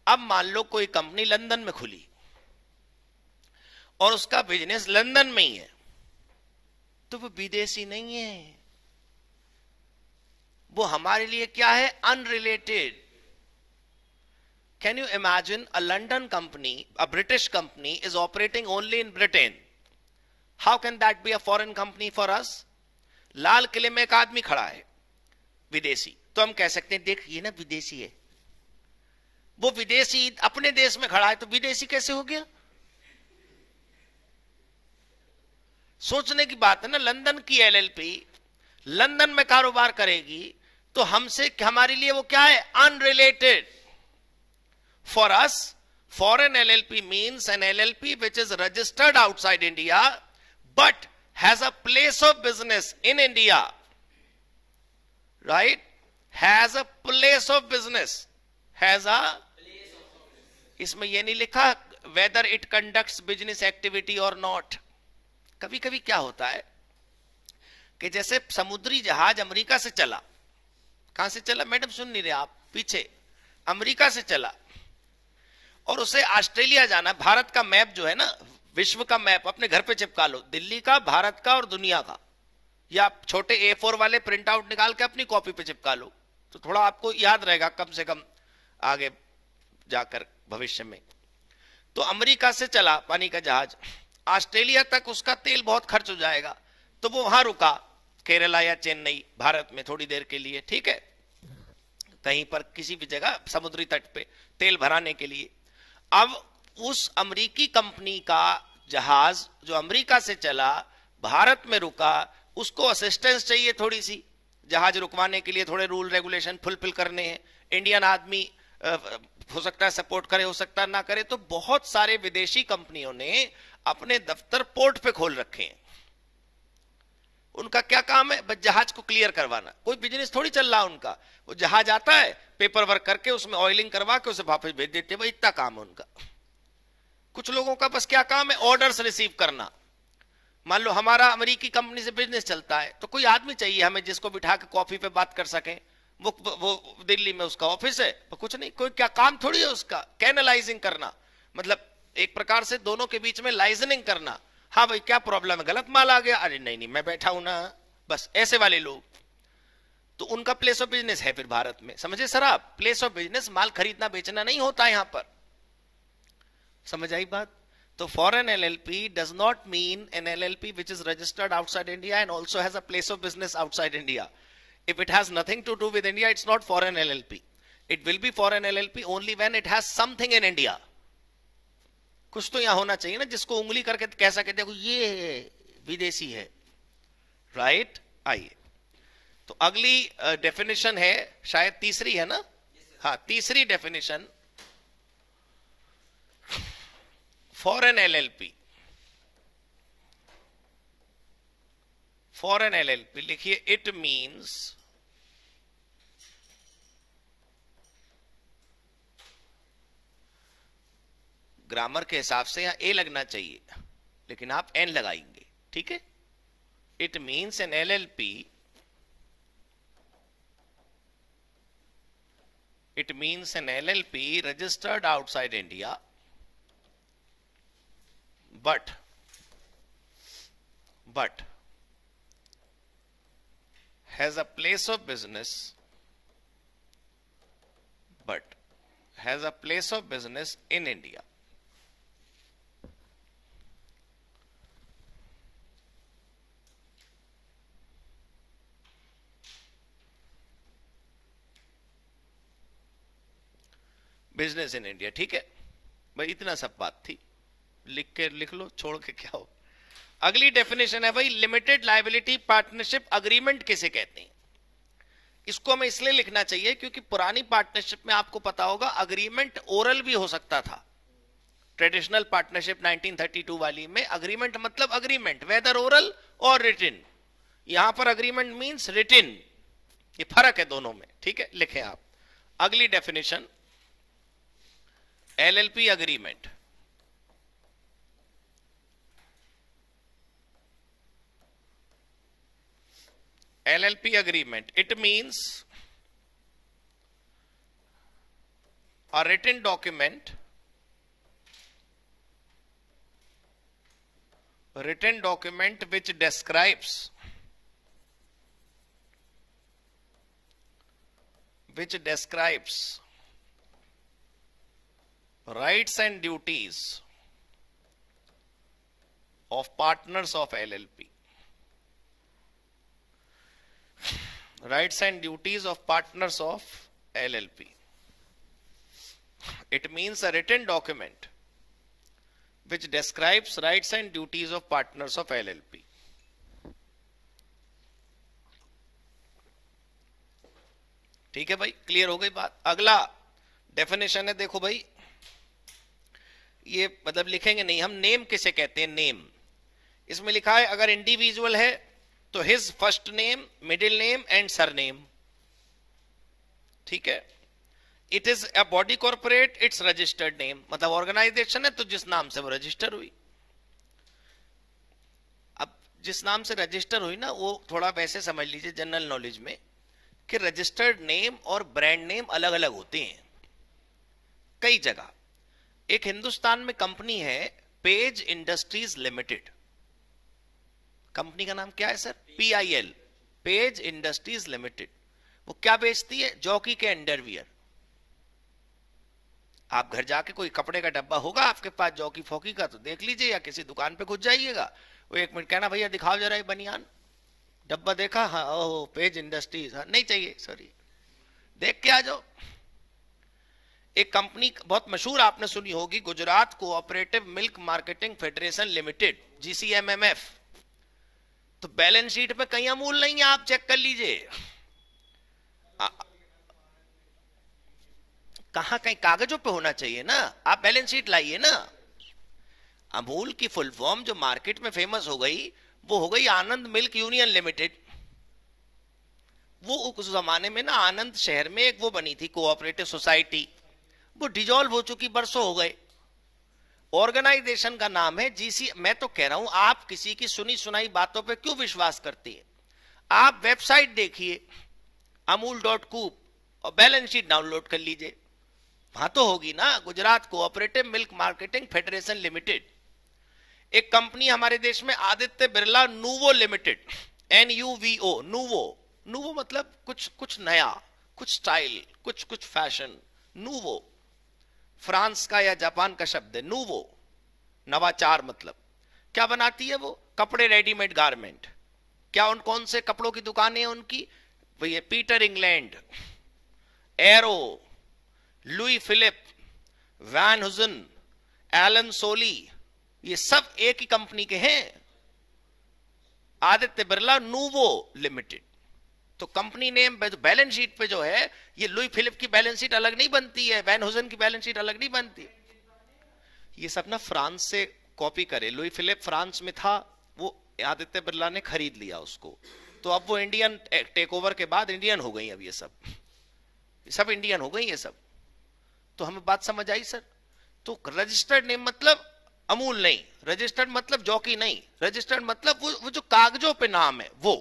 अब मान लो कोई कंपनी लंदन में खुली। और उसका बिज़नेस लंदन में ही है। तो वो विदेशी नहीं है। वो हमारे लिए क्या है? Unrelated can you imagine a London company a British company is operating only in Britain how can that be a foreign company for us लाल किले में एक आदमी खड़ा है, विदेशी। तो हम कह सकते हैं, देख, ये ना विदेशी है। वो विदेशी अपने देश में खड़ा है तो विदेशी कैसे हो गया? सोचने की बात है ना, लंदन की एलएलपी, लंदन में कारोबार करेगी तो हमसे हमारे लिए वो क्या है? Unrelated for us foreign LLP L means an L L P which is registered outside India but has a place of business in India right has a place of business has a इसमें यह नहीं लिखा whether it conducts business activity और नॉट कभी कभी क्या होता है कि जैसे समुद्री जहाज़ अमेरिका से चला। कहाँ से चला? मैडम, सुन नहीं रहे आप, पीछे। अमेरिका से चला। और उसे ऑस्ट्रेलिया जाना, भारत का मैप जो है ना, विश्व का मैप, अपने घर पे चिपका लो। दिल्ली का, भारत का और दुनिया का। या छोटे ए फोर वाले प्रिंट आउट निकाल के अपनी कॉपी पे चिपका लो। तो थोड़ा आपको याद रहेगा कम से कम आगे जाकर भविष्य में। तो अमेरिका से चला पानी का जहाज़। ऑस्ट्रेलिया तक उसका तेल बहुत खर्च हो जाएगा। तो वो वहाँ रुका, केरला या चेन्नई, भारत में थोड़ी देर के लिए, ठीक है? कहीं पर किसी भी जगह, समुद्री तट पे तेल भराने के लिए। अब उस अमरीकी कंपनी का जहाज़ जो अमेरिका से चला, भारत में रुका, उसको असिस्टेंस चाहिए थोड़ी सी जहाज़ रुकवाने के लिए थोड़े रूल रेगुलेशन फुलफिल करने हैं। इंडियन आदमी हो सकता है सपोर्ट करे, हो सकता है ना करे तो बहुत सारे विदेशी कंपनियों ने अपने दफ्तर पोर्ट पे खोल रखे हैं। उनका क्या काम है? बस जहाज़ को क्लियर करवाना। कोई बिज़नेस थोड़ी चल रहा उनका। वो जहाज़ आता है पेपर वर्क करके उसमें ऑयलिंग करवा के उसे वापस भेज देते भाई, इतना काम है उनका। कुछ लोगों का बस क्या काम है? ऑर्डर्स रिसीव करना। मान लो हमारा अमेरिकी कंपनी से बिज़नेस चलता है तो कोई आदमी चाहिए हमें जिसको बिठा के कॉफ़ी पे बात कर सके। वो वो दिल्ली में उसका ऑफ़िस है तो कुछ नहीं, कोई क्या काम थोड़ी है उसका? कैनलाइजिंग करना। मतलब एक प्रकार से दोनों के बीच में लाइजनिंग करना। हाँ भाई क्या प्रॉब्लम है? गलत माल आ गया? अरे नहीं नहीं मैं बैठा हूँ ना। बस ऐसे वाले लोग। तो उनका प्लेस ऑफ़ बिज़नेस है फिर भारत में। समझे सर आप प्लेस ऑफ़ बिज़नेस माल खरीदना बेचना नहीं होता यहाँ पर। समझ आई बात? तो foreign L L P does not mean an L L P which is registered outside India and also has a place of business outside India if it has nothing to do with India, it's not foreign LLP. It will be foreign LLP only when it has something in India. कुछ तो यहाँ होना चाहिए ना, जिसको उंगली करके कह सके, देखो ये विदेशी है। राइट आइए। तो अगली डेफिनेशन है, शायद तीसरी है ना? हाँ तीसरी definition foreign LLP foreign LLP लिखिए इट मींस ग्रामर के हिसाब से यहाँ ए लगना चाहिए। लेकिन आप एन लगाएँगे, ठीक है? It means an L L P it means an L L P registered outside India but but has a place of business but has a place of business business in India ठीक है? भाई, इतना सब बात थी। लिख के, लिख लो, छोड़ के क्या हो? अगली डेफिनेशन है भाई लिमिटेड लाइबिलिटी पार्टनरशिप अग्रीमेंट किसे कहते हैं? इसको हमें इसलिए लिखना चाहिए क्योंकि पुरानी पार्टनरशिप में आपको पता होगा अग्रीमेंट ओरल भी हो सकता था। ट्रेडिशनल पार्टनरशिप 1932 वाली में अग्रीमेंट मतलब अग्रीमेंट वेदर ओरल और रिटिन यहाँ पर अग्रीमेंट मींस रिटिन ये फ़र्क है दोनों में, ठीक है? लिखें आप। अगली definition LLP agreement. LLP agreement, it means a written document written document which describes which describes rights and duties of partners of LLP. Rights and duties of partners of LLP. It means a written document which describes rights and duties of partners of LLP. ठीक है भाई क्लियर हो गई बात अगला डेफिनेशन है देखो भाई ये मतलब लिखेंगे नहीं, हम नेम किसे कहते हैं नेम इसमें लिखा है, अगर इंडिविजुअल है तो his first name middle name and surname ठीक है? It is a body corporate its registered name मतलब ऑर्गेनाइजेशन है तो जिस नाम से वो रजिस्टर हुई। अब जिस नाम से रजिस्टर हुई ना, वो थोड़ा वैसे समझ लीजिए जनरल नॉलेज में, कि रजिस्टर्ड नेम और ब्रांड नेम अलग अलग होते हैं। कई जगह। एक हिंदुस्तान में कंपनी है पेज इंडस्ट्रीज़ लिमिटेड। कंपनी का नाम क्या है sir? P I L Page Industries Limited. वो क्या बेचती है? जॉकी के अंडरवियर। आप घर जाके कोई कपड़े का डब्बा होगा आपके पास जॉकी फोकी का तो देख लीजिए, या किसी दुकान पे घुस जाइएगा। वो एक मिनट कहना, भैया, दिखाओ जरा बनियान। डब्बा देखा हाँ ओह, पेज इंडस्ट्रीज़। हाँ नहीं चाहिए, सॉरी। देख के आ जाओ। एक कंपनी बहुत मशहूर आपने सुनी होगी, Gujarat cooperative milk marketing federation limited GCMMF तो बैलेंस शीट में कहीं अमूल नहीं है, आप चेक कर लीजिए। कहा कहीं कागजों पे होना चाहिए ना? आप बैलेंस शीट लाइए ना। अमूल की फुल फॉर्म जो मार्केट में फ़ेमस हो गई, वो हो गई आनंद मिल्क यूनियन लिमिटेड। वो उस जमाने में ना आनंद शहर में एक वो बनी थी कोऑपरेटिव सोसाइटी वो डिजोल्व हो चुकी, बरसों हो गए। ऑर्गेनाइजेशन का नाम है जीसी मैं तो कह रहा हूँ, आप किसी की सुनी सुनाई बातों पे क्यों विश्वास करती है? आप वेबसाइट देखिए अमूल डॉट कूप और बैलेंस शीट डाउनलोड कर लीजिए। वहाँ तो होगी ना, Gujarat cooperative milk marketing federation limited एक कंपनी हमारे देश में, Aditya Birla Nuvo Limited N U V O Nuvo. Nuvo मतलब कुछ कुछ नया, कुछ स्टाइल कुछ कुछ फ़ैशन नूवो। फ्रांस का या जापान का शब्द है, नूवो। नवाचार मतलब। क्या बनाती है वो? कपड़े रेडीमेड गारमेंट क्या उन, कौन से कपड़ों की दुकानें हैं उनकी? ये Peter England Arrow Louis Philippe Van Heusen Allen Solly ये सब एक ही कंपनी के हैं। आदित्य बिरला नूवो लिमिटेड तो कंपनी नेम बैलेंस शीट पे जो है ये लुई फिलिप की बैलेंस शीट अलग नहीं बनती है वैन हुजन की बैलेंस शीट अलग नहीं बनती। ये सब ना फ्रांस से कॉपी करे। लुई फिलिप फ्रांस में था वो आदित्य बिरला ने खरीद लिया उसको। तो अब वो इंडियन टेक ओवर के बाद इंडियन हो गई अब ये सब। सब इंडियन हो गई ये सब। तो हमें बात समझ आई सर? तो रजिस्टर्ड नेम मतलब अमूल नहीं रजिस्टर्ड मतलब जॉकी नहीं रजिस्टर्ड मतलब वो, वो जो कागजों पे नाम है वो।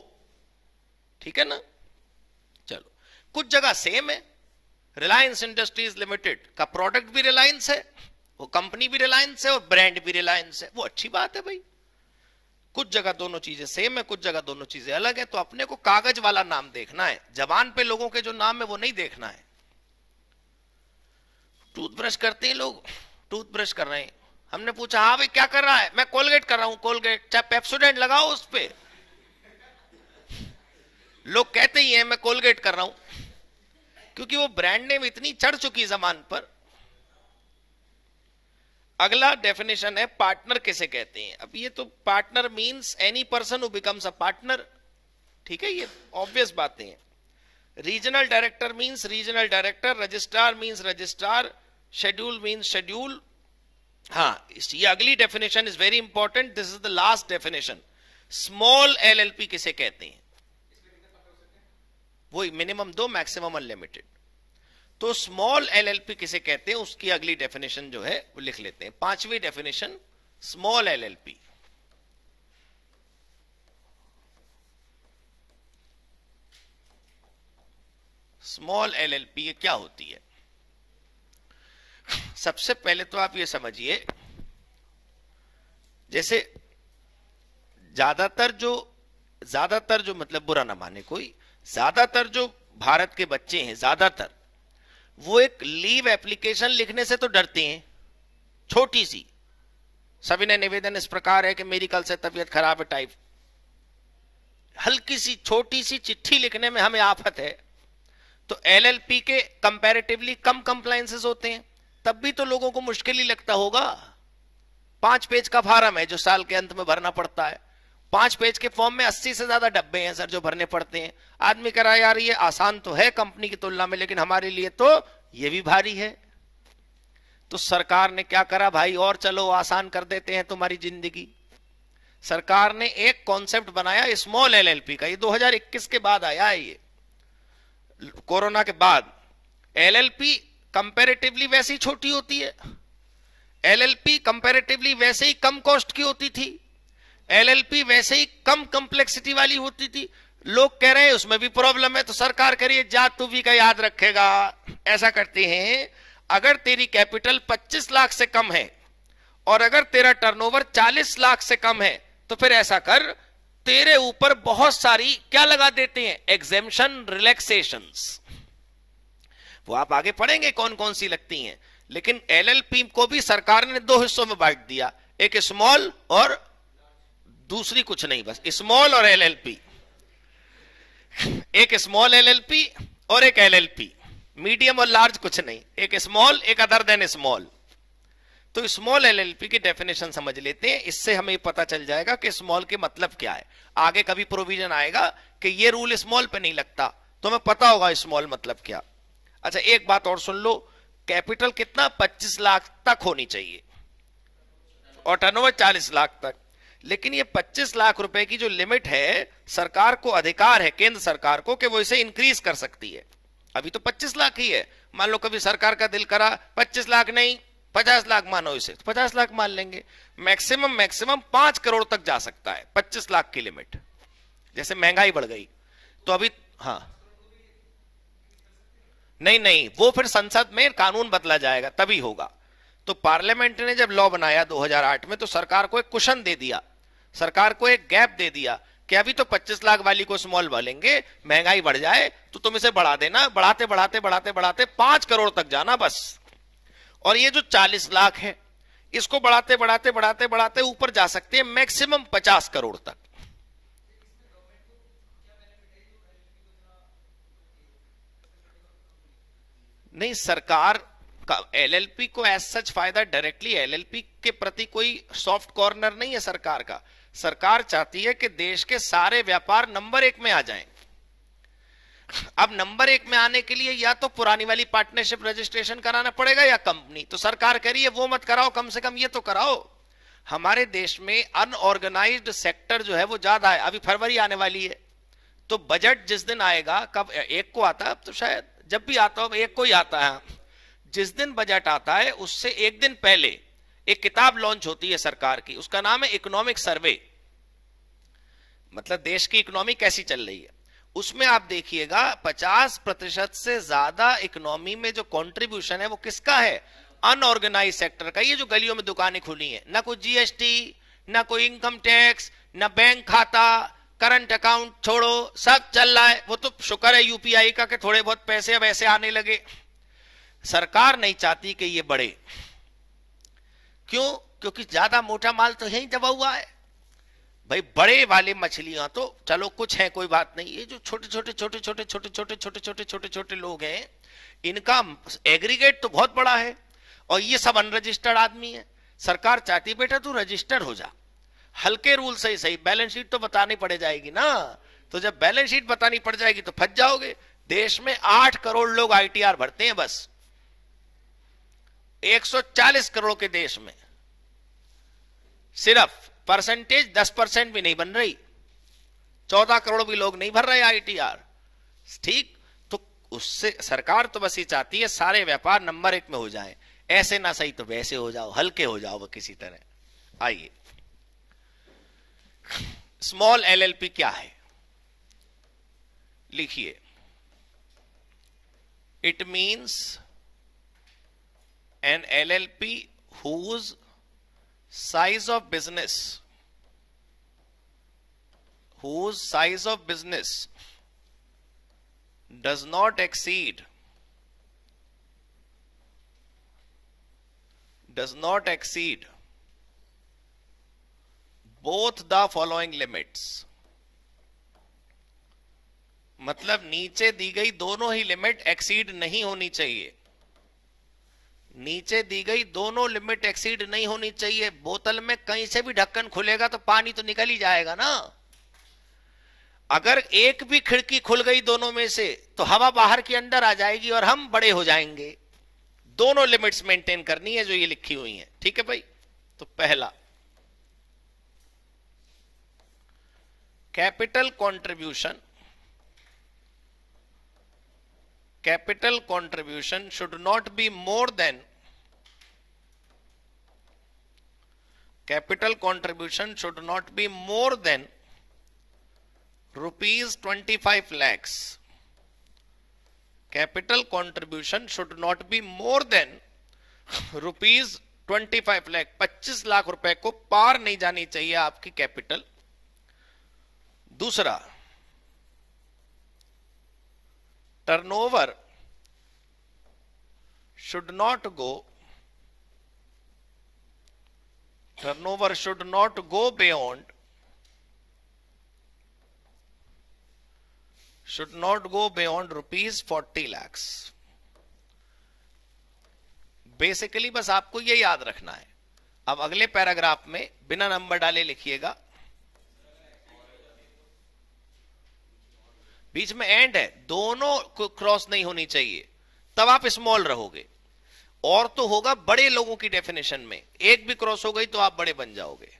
ठीक है ना? चलो। कुछ जगह सेम है। रिलायंस इंडस्ट्रीज़ लिमिटेड का प्रोडक्ट भी रिलायंस है, वो कंपनी भी रिलायंस है और ब्रांड भी रिलायंस है। वो अच्छी बात है भाई। कुछ जगह दोनों चीज़ें सेम है, कुछ जगह दोनों चीज़ें अलग है। तो अपने को कागज़ वाला नाम देखना है। जबान पे लोगों के जो नाम है, वो नहीं देखना है। टूथब्रश करते हैं लोग। टूथब्रश कर रहे हैं। हमने पूछा हाँ भाई, क्या कर रहा है? मैं कोलगेट कर रहा हूँ कोलगेट चाहे पेप्सोडेंट लगाओ उस पर लोग कहते ही हैं, मैं कोलगेट कर रहा हूँ। क्योंकि वो ब्रांड नेम इतनी चढ़ चुकी जमान पर। अगला डेफिनेशन है पार्टनर किसे कहते हैं। अब ये तो partner means any person who becomes a partner ठीक है, ये ऑब्वियस बातें हैं। Regional director means regional director registrar means registrar schedule means schedule हाँ ये अगली definition is very important this is the last definition small LLP किसे कहते हैं? वही मिनिमम दो मैक्सिमम अनलिमिटेड तो स्मॉल एलएलपी किसे कहते हैं? उसकी अगली डेफिनेशन जो है, वो लिख लेते हैं। पांचवी definition small LLP small LLP ये क्या होती है? सबसे पहले तो आप ये समझिए, जैसे ज़्यादातर जो ज़्यादातर जो मतलब बुरा ना माने कोई ज़्यादातर जो भारत के बच्चे हैं, ज़्यादातर, वो एक लीव एप्लीकेशन लिखने से तो डरते हैं। छोटी सी। सभी ने निवेदन इस प्रकार है कि मेरी कल से तबीयत खराब है टाइप। हल्की सी, छोटी सी चिट्ठी लिखने में हमें आफत है। तो एलएलपी के कंपैरेटिवली कम कंप्लायंसेस होते हैं। तब भी तो लोगों को मुश्किल ही लगता होगा। पाँच पेज का फार्म है जो साल के अंत में भरना पड़ता है। पाँच पेज के फॉर्म में अस्सी से ज़्यादा डब्बे हैं सर जो भरने पड़ते हैं। आदमी कह रहा है, यार ये आसान तो है कंपनी की तुलना में, लेकिन हमारे लिए तो ये भी भारी है। तो सरकार ने क्या करा, भाई, और चलो, आसान कर देते हैं तुम्हारी ज़िंदगी। सरकार ने एक कॉन्सेप्ट बनाया स्मॉल एलएलपी का। ये 2021 के बाद आया है ये। कोरोना के बाद। एलएलपी कंपेरेटिवली वैसे छोटी होती है। एलएलपी कंपेरेटिवली वैसे ही कम कॉस्ट की होती थी। एलएलपी वैसे ही कम कंप्लेक्सिटी वाली होती थी। लोग कह रहे हैं, उसमें भी प्रॉब्लम है तो सरकार करिए जात तू भी का याद रखेगा। ऐसा करते हैं, अगर तेरी कैपिटल 25 लाख से कम है, और अगर तेरा टर्नओवर 40 लाख से कम है तो फिर ऐसा कर, तेरे ऊपर बहुत सारी क्या लगा देते हैं? एग्जेम्शन रिलैक्सेशन वो आप आगे पढ़ेंगे कौन कौन सी लगती हैं। लेकिन एलएलपी को भी सरकार ने दो हिस्सों में बांट दिया, एक स्मॉल और दूसरी कुछ नहीं, बस स्मॉल और एलएलपी एक स्मॉल एलएलपी और एक एलएलपी मीडियम और लार्ज कुछ नहीं। एक स्मॉल एक अदर देन स्मॉल तो स्मॉल एलएलपी की डेफिनेशन समझ लेते हैं। इससे हमें पता चल जाएगा कि स्मॉल के मतलब क्या है। आगे कभी प्रोविज़न आएगा कि ये रूल स्मॉल पे नहीं लगता। तो हमें पता होगा स्मॉल मतलब क्या। अच्छा एक बात और सुन लो। कैपिटल कितना? 25 लाख तक होनी चाहिए। और टर्नओवर 40 लाख तक। लेकिन ये 25 लाख रुपए की जो लिमिट है, सरकार को अधिकार है, केंद्र सरकार को, कि वो इसे इंक्रीज कर सकती है। अभी तो 25 लाख ही है। मान लो कभी सरकार का दिल करा 25 लाख नहीं 50 लाख मानो इसे तो 50 लाख मान लेंगे। मैक्सिमम मैक्सिमम पाँच करोड़ तक जा सकता है 25 लाख की लिमिट। जैसे महँगाई बढ़ गई तो अभी हाँ। नहीं नहीं, वो फिर संसद में कानून बदला जाएगा, तभी होगा। तो पार्लियामेंट ने जब लॉ बनाया 2008 में तो सरकार को एक कुशन दे दिया। सरकार को एक गैप दे दिया कि अभी तो 25 लाख वाली को स्मॉल बोलेंगे, महँगाई बढ़ जाए तो तुम इसे बढ़ा देना, बढ़ाते बढ़ाते बढ़ाते बढ़ाते पाँच करोड़ तक जाना बस। और ये जो 40 लाख है, इसको बढ़ाते बढ़ाते बढ़ाते बढ़ाते ऊपर जा सकते हैं मैक्सिमम 50 करोड़ तक। नहीं, सरकार का एलएलपी को एज सच फ़ायदा डायरेक्टली एलएलपी के प्रति कोई सॉफ्ट कॉर्नर नहीं है सरकार का। सरकार चाहती है कि देश के सारे व्यापार नंबर एक में आ जाएँ। अब नंबर एक में आने के लिए या तो पुरानी वाली पार्टनरशिप रजिस्ट्रेशन कराना पड़ेगा या कंपनी तो सरकार कह रही है, वो मत कराओ, कम से कम ये तो कराओ। हमारे देश में अनऑर्गेनाइज्ड सेक्टर जो है, वो ज़्यादा है। अभी फरवरी आने वाली है। तो बजट जिस दिन आएगा, कब एक को आता है तो शायद जब भी आता हो, एक को ही आता है। जिस दिन बजट आता है, उससे एक दिन पहले एक किताब लॉन्च होती है सरकार की, उसका नाम है इकोनॉमिक सर्वे मतलब देश की इकोनॉमी कैसी चल रही है? उसमें आप देखिएगा 50 प्रतिशत से ज़्यादा इकोनॉमी में जो कंट्रीब्यूशन है वो किसका है? अनऑर्गेनाइज सेक्टर का। ये जो गलियों में दुकानें खुली हैं, ना कोई जीएसटी ना कोई इनकम टैक्स ना बैंक खाता करंट अकाउंट छोड़ो, सब चल रहा है। वो तो शुक्र है यूपीआई का कि थोड़े बहुत पैसे अब ऐसे आने लगे। सरकार नहीं चाहती कि ये बढ़े। क्यों? क्योंकि ज़्यादा मोटा माल तो यही दबा हुआ है। भाई, बड़े वाले मछलियाँ तो चलो, कुछ है, कोई बात नहीं। ये जो छोटे छोटे छोटे छोटे छोटे छोटे छोटे छोटे छोटे छोटे लोग हैं, इनका एग्रीगेट तो बहुत बड़ा है, और ये सब अनरजिस्टर्ड आदमी है। सरकार चाहती बेटा, तू रजिस्टर्ड हो जा। हल्के रूल सही सही। बैलेंस शीट तो बतानी पड़ जाएगी ना। तो जब बैलेंस शीट बतानी पड़ जाएगी तो फंस जाओगे। देश में आठ करोड़ लोग आईटीआर भरते हैं बस। 140 करोड़ के देश में। सिर्फ़ परसेंटेज 10 परसेंट भी नहीं बन रही। 14 करोड़ भी लोग नहीं भर रहे आईटीआर। ठीक तो उससे सरकार तो बस ये चाहती है सारे व्यापार नंबर एक में हो जाए। ऐसे ना सही तो वैसे हो जाओ, हल्के हो जाओ वह किसी तरह। आइए। स्मॉल एलएलपी क्या है? लिखिए। It means an LLP whose size of business whose size of business does not exceed, does not exceed both the following limits मतलब नीचे दी गई दोनों ही लिमिट एक्सीड नहीं होनी चाहिए। नीचे दी गई दोनों लिमिट एक्सीड नहीं होनी चाहिए। बोतल में कहीं से भी ढक्कन खुलेगा तो पानी तो निकल ही जाएगा ना। अगर एक भी खिड़की खुल गई दोनों में से तो हवा बाहर के अंदर आ जाएगी और हम बड़े हो जाएँगे। दोनों लिमिट्स मेंटेन करनी है जो ये लिखी हुई है। ठीक है भाई? तो पहला, capital contribution capital contribution should not be more than capital contribution should not be more than rupees 25 lakhs capital contribution should not be more than rupees 25 lakh 25 lakh रुपए को पार नहीं जानी चाहिए आपकी कैपिटल दूसरा turnover should not go turnover should not go beyond should not go beyond rupees 40 lakhs basically बस आपको ये याद रखना है अब अगले पैराग्राफ में बिना नंबर डाले लिखिएगा बीच में एंड है। दोनों क्रॉस नहीं होनी चाहिए। तब आप स्मॉल रहोगे। और तो होगा बड़े लोगों की डेफिनेशन में। एक भी क्रॉस हो गई तो आप बड़े बन जाओगे।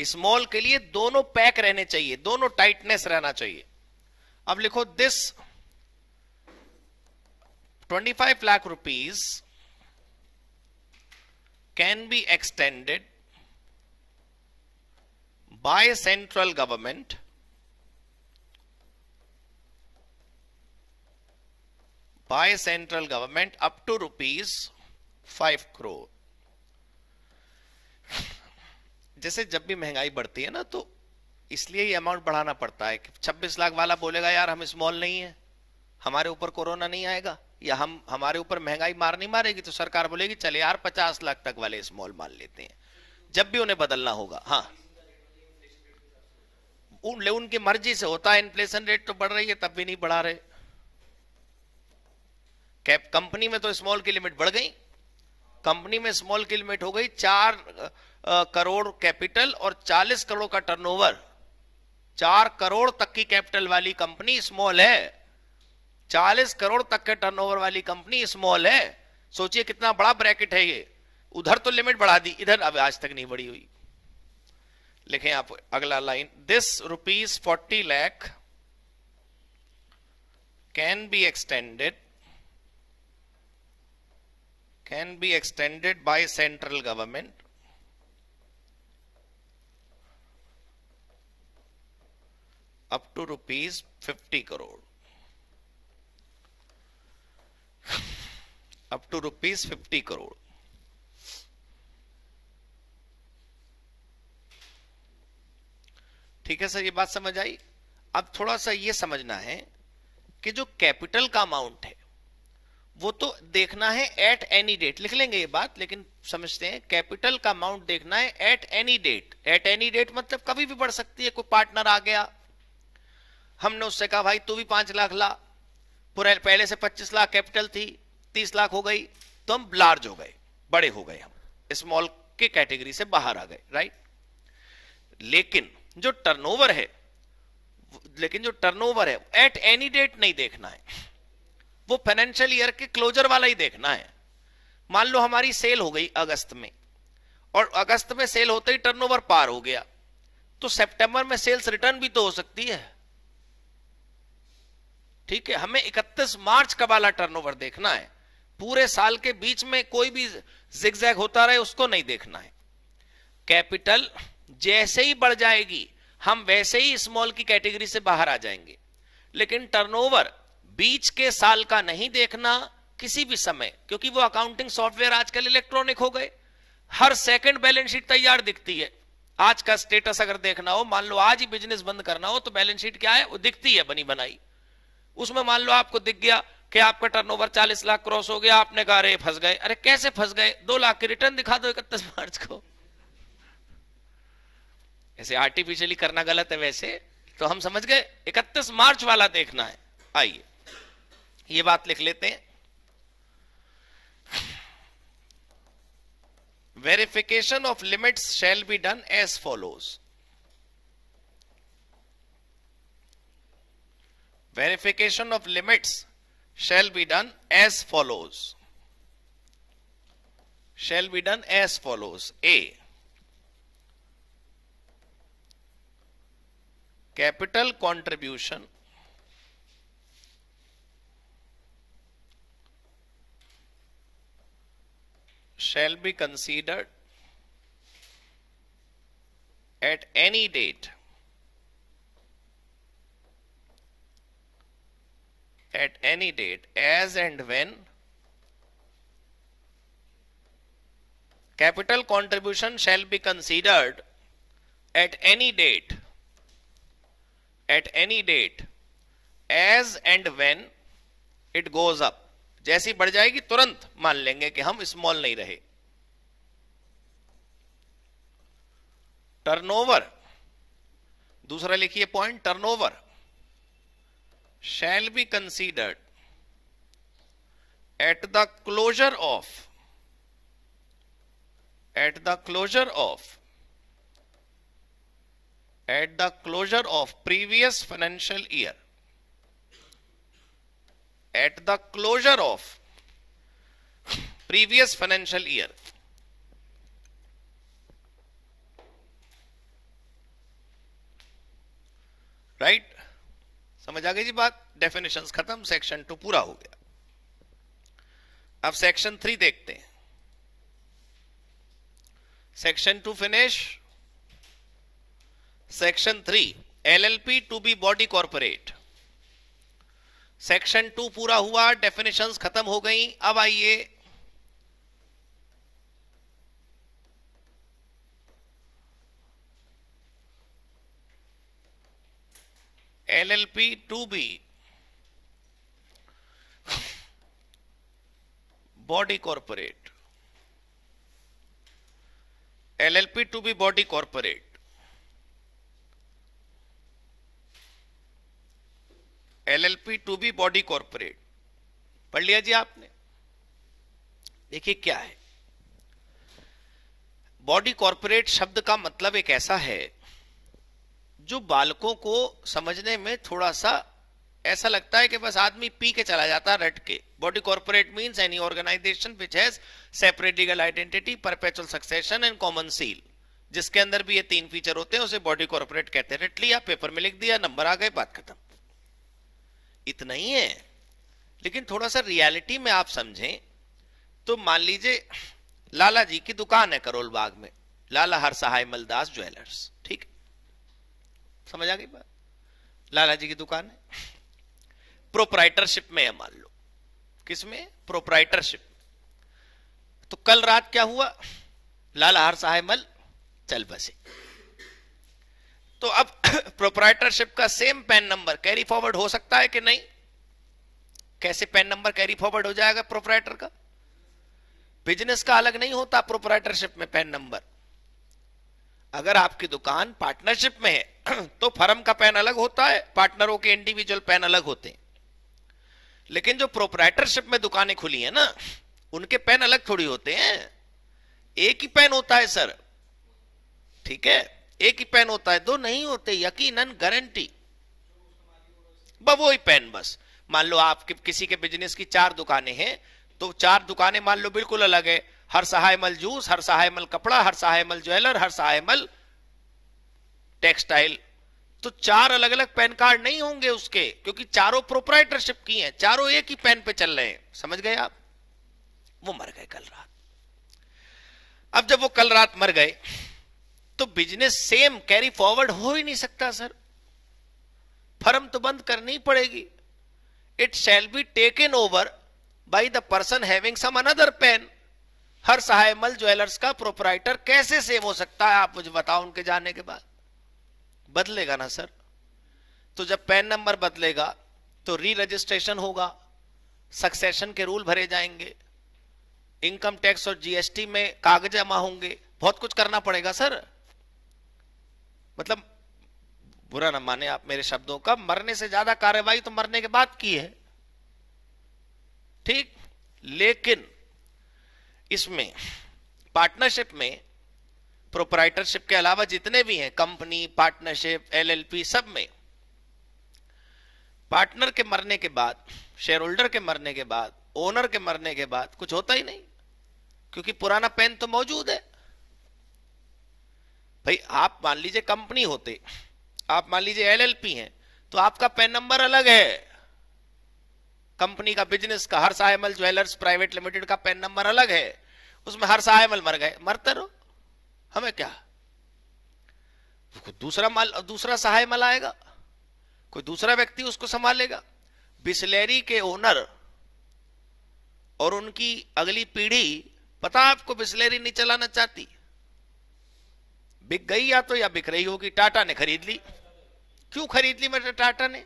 स्मॉल के लिए दोनों पैक रहने चाहिए। दोनों टाइटनेस रहना चाहिए। अब लिखो this 25 lakh rupees can be extended by central government by central government up to rupees 5 crore. जैसे जब भी महँगाई बढ़ती है ना तो इसलिए ये अमाउंट बढ़ाना पड़ता है कि 26 लाख वाला बोलेगा यार हम स्मॉल नहीं है। हमारे ऊपर कोरोना नहीं आएगा या हम हमारे ऊपर महँगाई मार नहीं मारेगी। तो सरकार बोलेगी चले यार 50 लाख तक वाले स्मॉल मान लेते हैं। जब भी उन्हें बदलना होगा हाँ। उन, उनकी मर्ज़ी से होता है इन्फ्लेशन रेट तो बढ़ रही है तब भी नहीं बढ़ा रहे। कैप कंपनी में तो स्मॉल की लिमिट बढ़ गई। कंपनी में स्मॉल की लिमिट हो गई। चार करोड़ कैपिटल और चालीस करोड़ का टर्नओवर चार करोड़ तक की कैपिटल वाली कंपनी स्मॉल है। चालीस करोड़ तक के टर्नओवर वाली कंपनी स्मॉल है। सोचिए कितना बड़ा ब्रैकेट है ये। उधर तो लिमिट बढ़ा दी, इधर अब आज तक नहीं बढ़ी हुई। लिखें आप अगला line this rupees forty lakh can be extended can be extended by central government up to rupees 50 crore up to rupees 50 crore ठीक है सर ये बात समझ आई अब थोड़ा सा ये समझना है कि जो कैपिटल का अमाउंट है वो तो देखना है एट एनी डेट लिख लेंगे ये बात, लेकिन समझते हैं कैपिटल का अमाउंट देखना है at any date at any date मतलब कभी भी बढ़ सकती है, कोई पार्टनर आ गया। हमने उससे कहा, भाई, तू भी पाँच लाख ला। पहले से पच्चीस लाख कैपिटल थी, तीस लाख हो गई तो हम लार्ज हो गए, बड़े हो गए हम। स्मॉल के कैटेगरी से बाहर आ गए राइट लेकिन जो टर्नओवर है, लेकिन जो टर्नओवर है एट एनी डेट नहीं देखना है। वो फाइनेंशियल ईयर के क्लोजर वाला ही देखना है। मान लो हमारी सेल हो गई अगस्त में, और अगस्त में सेल होते ही टर्नओवर पार हो गया तो सितंबर में सेल्स रिटर्न भी तो हो सकती है। ठीक है, हमें 31 मार्च का वाला टर्नओवर देखना है। पूरे साल के बीच में कोई भी जिगजैग होता रहे, उसको नहीं देखना है। कैपिटल जैसे ही बढ़ जाएगी, हम वैसे ही स्मॉल की कैटेगरी से बाहर आ जाएँगे। लेकिन टर्नओवर बीच के साल का नहीं देखना किसी भी समय, क्योंकि वो अकाउंटिंग सॉफ्टवेयर आजकल इलेक्ट्रॉनिक हो गए। हर सेकंड बैलेंस शीट तैयार दिखती है। आज का स्टेटस अगर देखना हो, मान लो आज ही बिज़नेस बंद करना हो तो बैलेंस शीट क्या है? वो दिखती है बनी बनाई। उसमें मान लो आपको दिख गया कि आपका टर्नओवर 40 लाख क्रॉस हो गया, आपने कहा, अरे, फंस गए। अरे, कैसे फंस गए? दो लाख की रिटर्न दिखा दो इकतीस मार्च को। ऐसे आर्टिफिशियली करना गलत है वैसे तो हम समझ गए, इकतीस मार्च वाला देखना है। आइए। ये बात लिख लेते हैं। Verification of limits shall be done as follows verification of limits shall be done as follows shall be done as follows a capital contribution shall be considered at any date at any date as and when capital contribution shall be considered at any date at any date as and when it goes up जैसी बढ़ जाएगी, तुरंत मान लेंगे कि हम स्मॉल नहीं रहे। टर्नओवर दूसरा लिखिए point turnover shall be considered at the closure of at the closure of at the closure of previous financial year at the closure of previous financial year right समझ आ गई जी बात? डेफिनेशन खत्म सेक्शन टू पूरा हो गया। अब सेक्शन थ्री देखते हैं। Section two finish section three L L P to be body corporate section two पूरा हुआ डेफिनेशंस खत्म हो गई। अब आइए। LLP to be body corporate LLP to be body corporate. LLP to be body corporate. पढ़ लिया जी आपने? देखिए क्या है। बॉडी कॉरपोरेट शब्द का मतलब एक ऐसा है, जो बालकों को समझने में थोड़ा सा ऐसा लगता है कि बस आदमी पी के चला जाता है, रट के। Body corporate means any organisation which has separate legal identity perpetual succession and common seal जिसके अंदर भी ये तीन फीचर होते हैं, उसे बॉडी कॉर्पोरेट कहते हैं। रट लिया पेपर में लिख दिया नंबर आ गए, बात खत्म। इतना ही है। लेकिन थोड़ा सा रियलिटी में आप समझें तो मान लीजिए, लाला जी की दुकान है करोल बाग में। लाला हर सहाय मलदास ज्वेलर्स, ठीक? समझ आ गई बात? लाला जी की दुकान है। प्रोपराइटरशिप में है मान लो। किसमें प्रोपराइटरशिप तो कल रात क्या हुआ? लाला हर सहाय मल, चल बसे। तो अब प्रोपराइटरशिप का same PAN number carry forward हो सकता है कि नहीं? कैसे पैन नंबर कैरी फॉरवर्ड हो जाएगा प्रोपराइटर का? बिज़नेस का अलग नहीं होता प्रोपराइटरशिप में पैन नंबर अगर आपकी दुकान पार्टनरशिप में है तो फर्म का पैन अलग होता है पार्टनरों के इंडिविजुअल पैन अलग होते हैं. लेकिन जो प्रोपराइटरशिप में दुकानें खुली है ना, उनके पेन अलग थोड़ी होते हैं. एक ही पेन होता है सर ठीक है? एक ही पेन होता है, दो नहीं होते, यकीनन गारंटी वो ही पेन बस। मान लो आपके किसी के बिज़नेस की चार दुकानें हैं तो चार दुकानें मान लो बिल्कुल अलग है। हर सहायमल जूस हर सहायमल कपड़ा, हर सहायमल ज्वेलर हर सहायमल टेक्सटाइल तो चार अलग अलग पैन कार्ड नहीं होंगे उसके, क्योंकि चारों प्रोपराइटरशिप की हैं, चारों एक ही पैन पे चल रहे हैं। समझ गए आप? वो मर गए कल रात। अब जब वो कल रात मर गए तो बिज़नेस सेम कैरी फॉरवर्ड हो ही नहीं सकता सर फर्म तो बंद करनी पड़ेगी। It shall be taken over by the person having some another PAN Har Sahaimal jewellers का प्रोपराइटर कैसे सेम हो सकता है, आप मुझे बताओ उनके जाने के बाद। बदलेगा ना सर तो जब पैन नंबर बदलेगा तो री रजिस्ट्रेशन होगा। सक्सेशन के रूल भरे जाएँगे। इनकम टैक्स और जीएसटी में कागज़ जमा होंगे। बहुत कुछ करना पड़ेगा सर मतलब बुरा ना माने आप मेरे शब्दों का, मरने से ज़्यादा कार्रवाई तो मरने के बाद की है। ठीक? लेकिन इसमें पार्टनरशिप में प्रोपराइटरशिप के अलावा जितने भी हैं कंपनी पार्टनरशिप एलएलपी सब में पार्टनर के मरने के बाद शेयर होल्डर के मरने के बाद ओनर के मरने के बाद कुछ होता ही नहीं। क्योंकि पुराना पेन तो मौजूद है। भाई, आप मान लीजिए कंपनी होते, आप मान लीजिए एलएलपी हैं तो आपका पैन नंबर अलग है। कंपनी का बिज़नेस का Har Sahaimal jewellers private limited का पैन नंबर अलग है। उसमें हर सहायमल मर गए, मरते रहो। हमें क्या? दूसरा माल, दूसरा सहाय मल आएगा? कोई दूसरा व्यक्ति उसको संभालेगा? बिस्लेरी के ओनर और उनकी अगली पीढ़ी, पता आपको बिस्लेरी नहीं चलाना चाहती? बिक गई या तो या बिक रही होगी। टाटा ने खरीद ली। क्यों खरीद ली मेरे टाटा ने?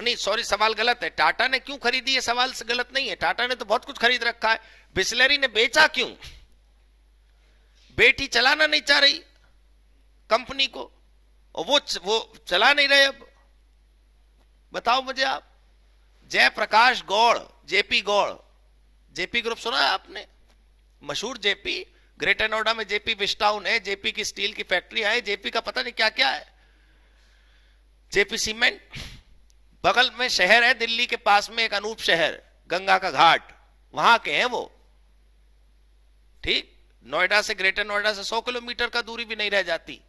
नहीं सॉरी सवाल गलत है। टाटा ने क्यों खरीदी ये सवाल गलत नहीं है। टाटा ने तो बहुत कुछ खरीद रखा है। बिस्लरी ने बेचा क्यों? बेटी चलाना नहीं चाह रही कंपनी को। और वो वो चला नहीं रहे अब। बताओ मुझे आप। Jaiprakash Gaur, JP Gaur. JP group सुना है आपने? मशहूर जेपी ग्रेटर नोएडा में जेपी विस्टाउन है, जेपी की स्टील की फैक्ट्री है, जेपी का पता नहीं क्या क्या है। जेपी सीमेंट, बगल में शहर है, दिल्ली के पास में एक अनूप शहर, गंगा का घाट, वहाँ के हैं वो। ठीक, नोएडा से ग्रेटर नोएडा से 100 किलोमीटर का दूरी भी नहीं रह जाती,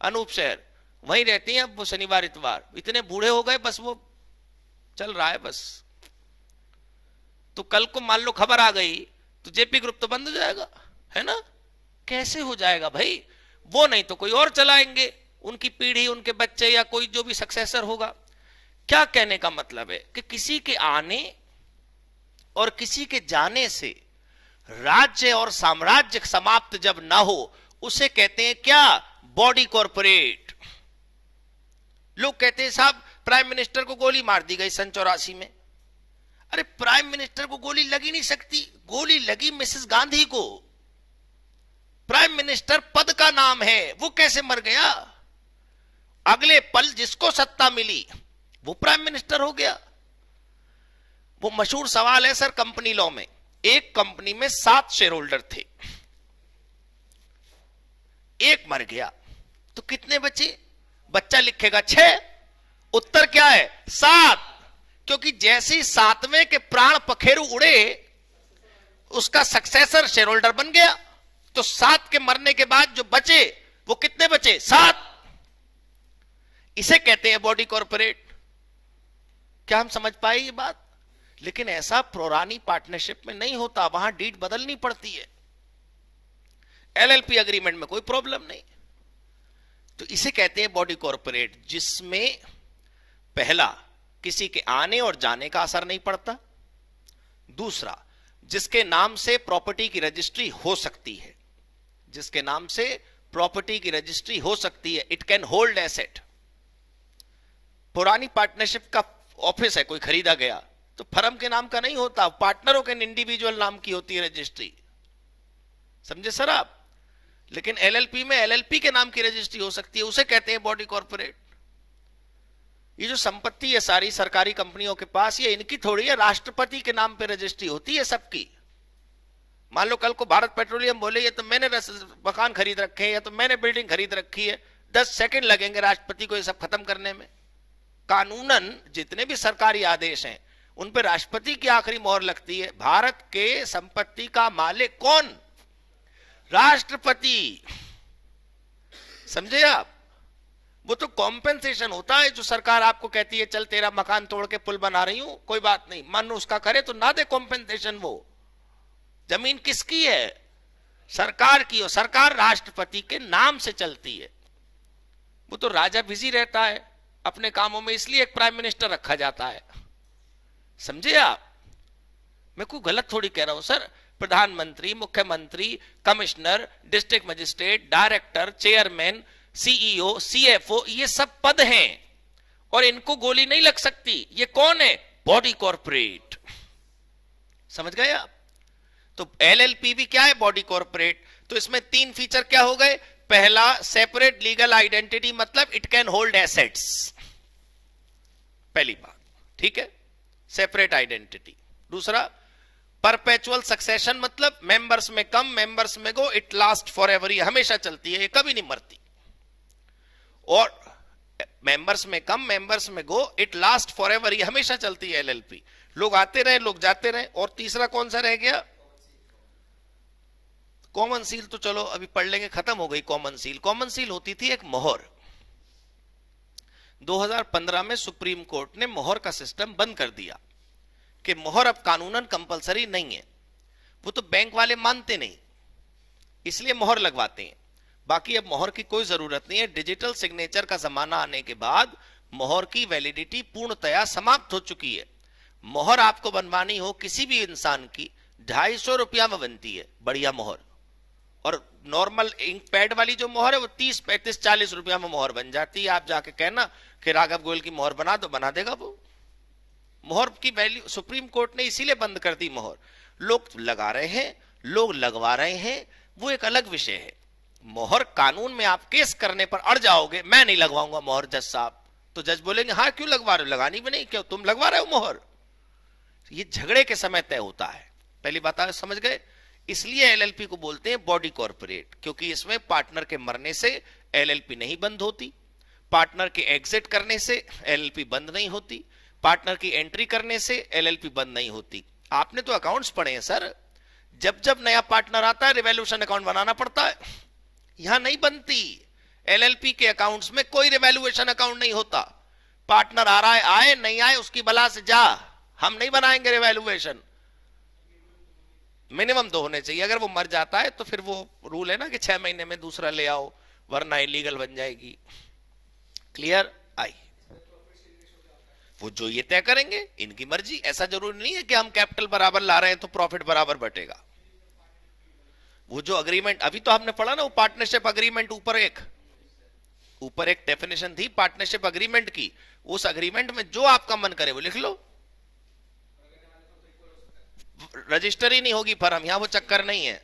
अनूप शहर, वहीं रहती हैं अब वो शनिवार, इतवार। इतने बूढ़े हो गए, बस वो चल रहा है, बस। तो कल को मान लो खबर आ गई तो जेपी ग्रुप तो बंद हो जाएगा। है ना? कैसे हो जाएगा भाई? वो नहीं तो कोई और चलाएँगे। उनकी पीढ़ी, उनके बच्चे या कोई जो भी सक्सेसर होगा। क्या कहने का मतलब है कि किसी के आने और किसी के जाने से राज्य और साम्राज्य समाप्त जब ना हो, उसे कहते हैं क्या? बॉडी कॉरपोरेट लोग कहते हैं, साहब प्राइम मिनिस्टर को गोली मार दी गई सन चौरासी में। अरे प्राइम मिनिस्टर को गोली लगी नहीं सकती। गोली लगी मिसेस गांधी को। प्राइम मिनिस्टर पद का नाम है, वो कैसे मर गया? अगले पल जिसको सत्ता मिली, वो प्राइम मिनिस्टर हो गया। वो मशहूर सवाल है सर कंपनी लॉ में। एक कंपनी में सात शेयर होल्डर थे। एक मर गया। तो कितने बचे? बच्चा लिखेगा छह। उत्तर क्या है? सात। क्योंकि जैसे सातवें के प्राण पखेरु उड़े, उसका सक्सेसर शेयर होल्डर बन गया। तो सात के मरने के बाद जो बचे, वो कितने बचे? सात। इसे कहते हैं बॉडी कॉर्पोरेट। क्या हम समझ पाए ये बात? लेकिन ऐसा पुरानी पार्टनरशिप में नहीं होता, वहाँ डीट बदलनी पड़ती है। एलएलपी अग्रीमेंट में कोई प्रॉब्लम नहीं। तो इसे कहते हैं बॉडी कॉर्पोरेट, जिसमें पहला, किसी के आने और जाने का असर नहीं पड़ता। दूसरा, जिसके नाम से प्रॉपर्टी की रजिस्ट्री हो सकती है। जिसके नाम से प्रॉपर्टी की रजिस्ट्री हो सकती है. इट कैन होल्ड एसेट पुरानी पार्टनरशिप का ऑफ़िस है, कोई खरीदा गया तो फर्म के नाम का नहीं होता. पार्टनरों के इंडिविजुअल नाम की होती है रजिस्ट्री समझे सर आप? लेकिन एलएलपी में एलएलपी के नाम की रजिस्ट्री हो सकती है, उसे कहते हैं बॉडी कॉर्पोरेट ये जो संपत्ति है सारी सरकारी कंपनियों के पास, ये इनकी थोड़ी है, राष्ट्रपति के नाम पे रजिस्ट्री होती है सबकी. मान लो कल को भारत पेट्रोलियम बोले, ये तो मैंने मकान खरीद रखे हैं, या तो मैंने बिल्डिंग खरीद रखी है। दस सेकंड लगेंगे राष्ट्रपति को ये सब खत्म करने में। कानूनन जितने भी सरकारी आदेश हैं, उन पर राष्ट्रपति की आखिरी मोहर लगती है। भारत के संपत्ति का मालिक कौन? राष्ट्रपति। समझे आप? वो तो कॉम्पेंसेशन होता है जो सरकार आपको कहती है, चल तेरा मकान तोड़ के पुल बना रही हूँ, कोई बात नहीं। मन उसका करे तो ना दे कॉम्पेंसेशन वो। ज़मीन किसकी है? सरकार की। और सरकार राष्ट्रपति के नाम से चलती है। वो तो राजा बिज़ी रहता है। अपने कामों में इसलिए एक प्राइम मिनिस्टर रखा जाता है। समझे आप? मैं कोई गलत थोड़ी कह रहा हूँ, सर। प्रधानमंत्री, मुख्यमंत्री commissioner district magistrate director chairman CEO CFO ये सब पद हैं। और इनको गोली नहीं लग सकती। ये कौन है? बॉडी कॉरपोरेट समझ गए आप? तो एलएलपी भी क्या है बॉडी कॉरपोरेट? तो इसमें तीन फीचर क्या हो गए? पहला सेपरेट लीगल आइडेंटिटी मतलब इट कैन होल्ड एसेट्स पहली बात, ठीक है? सेपरेट आइडेंटिटी दूसरा परपेचुअल सक्सेशन मतलब members may come members may go it last for ever ये हमेशा चलती है, ये कभी नहीं मरती। और members may come members may go it last for ever ये हमेशा चलती है एलएलपी। लोग आते रहे, लोग जाते रहे, और तीसरा कौन सा रह गया? कॉमन सील तो चलो, अभी पढ़ लेंगे, खत्म हो गई कॉमन सील कॉमन सील होती थी एक मोहर। 2015 में सुप्रीम कोर्ट ने मोहर का सिस्टम बंद कर दिया कि मोहर अब कानूनन कंपलसरी नहीं है। वो तो बैंक वाले मानते नहीं, इसलिए मोहर लगवाते हैं। बाकी अब मोहर की कोई ज़रूरत नहीं है। डिजिटल सिग्नेचर का जमाना आने के बाद मोहर की वैलिडिटी पूर्णतया समाप्त हो चुकी है। मोहर आपको बनवानी हो किसी भी इंसान की, ढाई सौ रुपया में बनती है। बढ़िया मोहर। और नॉर्मल इंक पैड वाली जो मोहर है, वो तीस, पैंतीस, चालीस रुपया में मोहर बन जाती है। आप जाके कहना कि राघव गोयल की मोहर बना दो, बना देगा वो। मोहर की वैल्यू सुप्रीम कोर्ट ने इसीलिए बंद कर दी मोहर। लोग लगा रहे हैं, लोग लगवा रहे हैं, वो एक अलग विषय है। मोहर कानून में आप केस करने पर अड़ जाओगे, मैं नहीं लगवाऊँगा मोहर, जज साहब। तो जज बोलेंगे हाँ क्यों लगवा रहे हो? लगानी भी नहीं, क्यों? तुम लगवा रहे हो मोहर? ये झगड़े के समय तय होता है। पहली बात समझ गए? इसलिए एलएलपी को बोलते हैं बॉडी कॉर्पोरेट, क्योंकि इसमें पार्टनर के मरने से एलएलपी नहीं बंद होती, पार्टनर के एग्जिट करने से एलएलपी बंद नहीं होती, पार्टनर की एंट्री करने से एलएलपी बंद नहीं होती। आपने तो अकाउंट्स पढ़े हैं, सर। जब जब नया पार्टनर आता है रिवैल्यूशन अकाउंट बनाना पड़ता है। यहाँ नहीं बनती। एलएलपी के अकाउंट्स में कोई रिवैल्यूएशन अकाउंट नहीं होता। पार्टनर आ रहा है, आए, नहीं आए, उसकी बला से जा। हम नहीं बनाएँगे रिवैल्यूएशन मिनिमम दो होने चाहिए। अगर वो मर जाता है तो फिर वो रूल है ना कि छह महीने में दूसरा ले आओ, वरना इलीगल बन जाएगी। क्लियर आई वो जो ये तय करेंगे, इनकी मर्ज़ी। ऐसा ज़रूरी नहीं है कि हम कैपिटल बराबर ला रहे हैं तो प्रॉफिट बराबर बटेगा। वो जो अग्रीमेंट अभी तो आपने पढ़ा ना, वो पार्टनरशिप अग्रीमेंट ऊपर एक। ऊपर एक डेफिनेशन थी पार्टनरशिप अग्रीमेंट की। उस अग्रीमेंट में जो आपका मन करे वो लिख लो। रजिस्टर ही नहीं होगी फर्म यहाँ वो चक्कर नहीं है।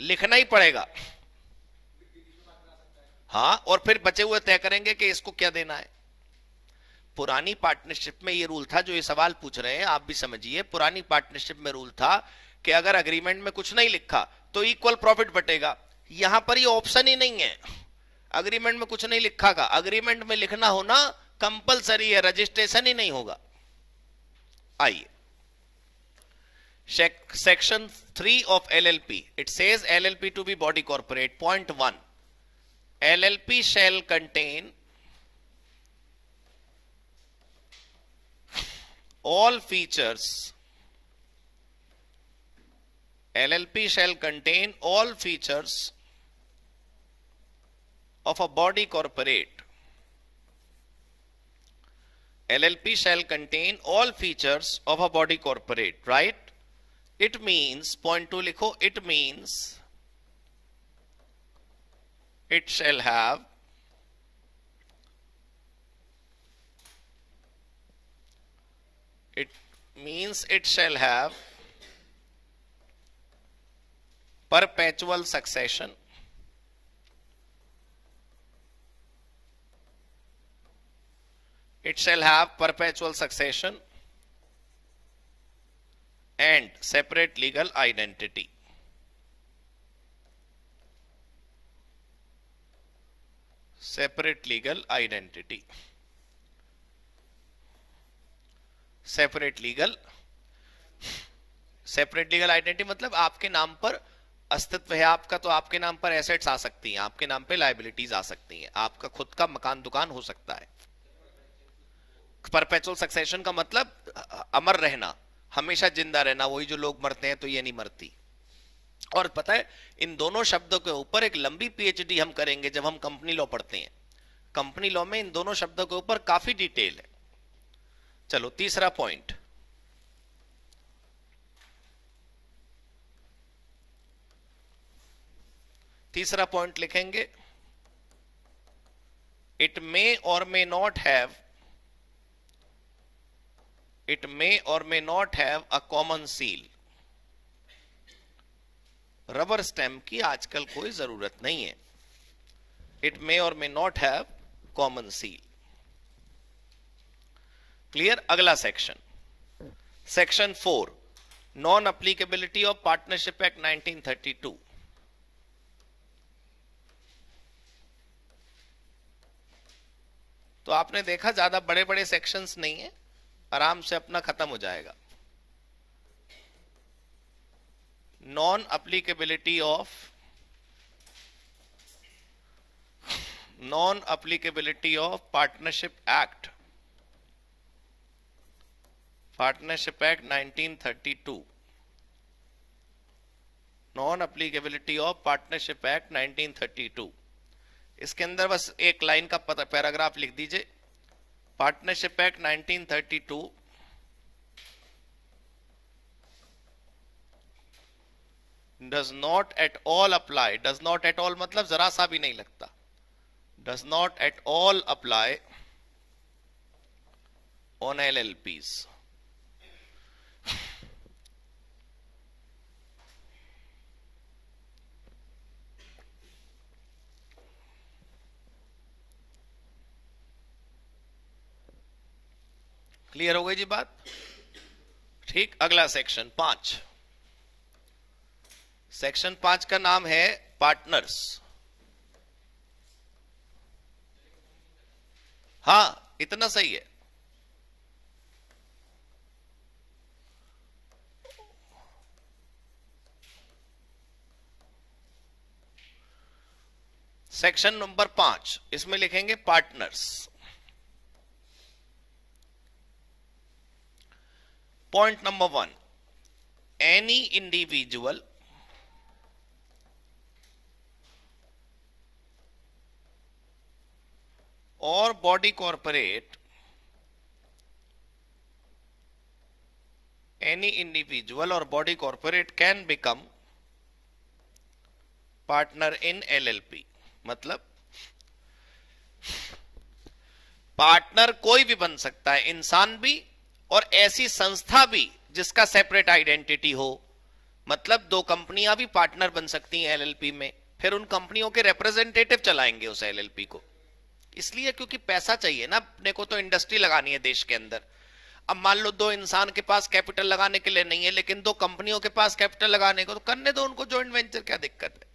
लिखना ही पड़ेगा। हाँ और फिर बचे हुए तय करेंगे कि इसको क्या देना है। पुरानी पार्टनरशिप में ये रूल था, जो ये सवाल पूछ रहे हैं, आप भी समझिए, पुरानी पार्टनरशिप में रूल था कि अगर अग्रीमेंट में कुछ नहीं लिखा तो इक्वल प्रॉफिट बटेगा। यहाँ पर ये ऑप्शन ही नहीं है। अग्रीमेंट में कुछ नहीं लिखा का अग्रीमेंट में लिखना होना कंपलसरी है रजिस्ट्रेशन ही नहीं होगा। आइए। Section 3 of LLP it says LLP to be body corporate. Point 1 LLP shall contain all features. LLP shall contain all features of a body corporate. LLP shall contain all features of a body corporate right it means point to likho it means it shall have it means it shall have perpetual succession it shall have perpetual succession and separate legal identity. Separate legal identity. Separate legal separate legal identity मतलब आपके नाम पर अस्तित्व है आपका तो आपके नाम पर एसेट्स आ सकती हैं, आपके नाम पे लाइबिलिटीज आ सकती हैं आपका खुद का मकान दुकान हो सकता है परपेचुअल सक्सेशन का मतलब अमर रहना हमेशा ज़िंदा रहना, वही जो लोग मरते हैं तो ये नहीं मरती। और पता है, इन दोनों शब्दों के ऊपर एक लंबी पीएचडी हम करेंगे जब हम कंपनी लॉ पढ़ते हैं। कंपनी लॉ में इन दोनों शब्दों के ऊपर काफ़ी डिटेल है। चलो, तीसरा पॉइंट तीसरा पॉइंट लिखेंगे। It may or may not have it may or may not have a common seal. Rubber stamp की आजकल कोई ज़रूरत नहीं है। It may or may not have common seal clear अगला section section four non applicability of partnership act 1932 तो आपने देखा ज़्यादा बड़े बड़े सेक्शंस नहीं है। आराम से अपना खत्म हो जाएगा। Non applicability of non applicability of partnership act partnership act 1932 non applicability of partnership act 1932 इसके अंदर बस एक लाइन का पैराग्राफ लिख दीजिए। Partnership act 1932 does not at all apply does not at all मतलब जरा सा भी नहीं लगता। Does not at all apply on L L Ps clear हो गई जी बात? ठीक, अगला सेक्शन पाँच। सेक्शन पाँच का नाम है पार्टनर्स हाँ, इतना सही है। सेक्शन नंबर पाँच, इसमें लिखेंगे partners point number one any individual or body corporate any individual or body corporate can become partner in LLP मतलब पार्टनर कोई भी बन सकता है इंसान भी और ऐसी संस्था भी जिसका सेपरेट आइडेंटिटी हो। मतलब दो कंपनियाँ भी पार्टनर बन सकती हैं एलएलपी में, फिर उन कंपनियों के रिप्रेजेंटेटिव चलाएँगे उस एलएलपी को। इसलिए क्योंकि पैसा चाहिए ना, अपने को तो इंडस्ट्री लगानी है देश के अंदर। अब मान लो दो इंसान के पास कैपिटल लगाने के लिए नहीं है, लेकिन दो कंपनियों के पास कैपिटल लगाने को तो करने दो उनको ज्वाइंट वेंचर क्या दिक्कत है?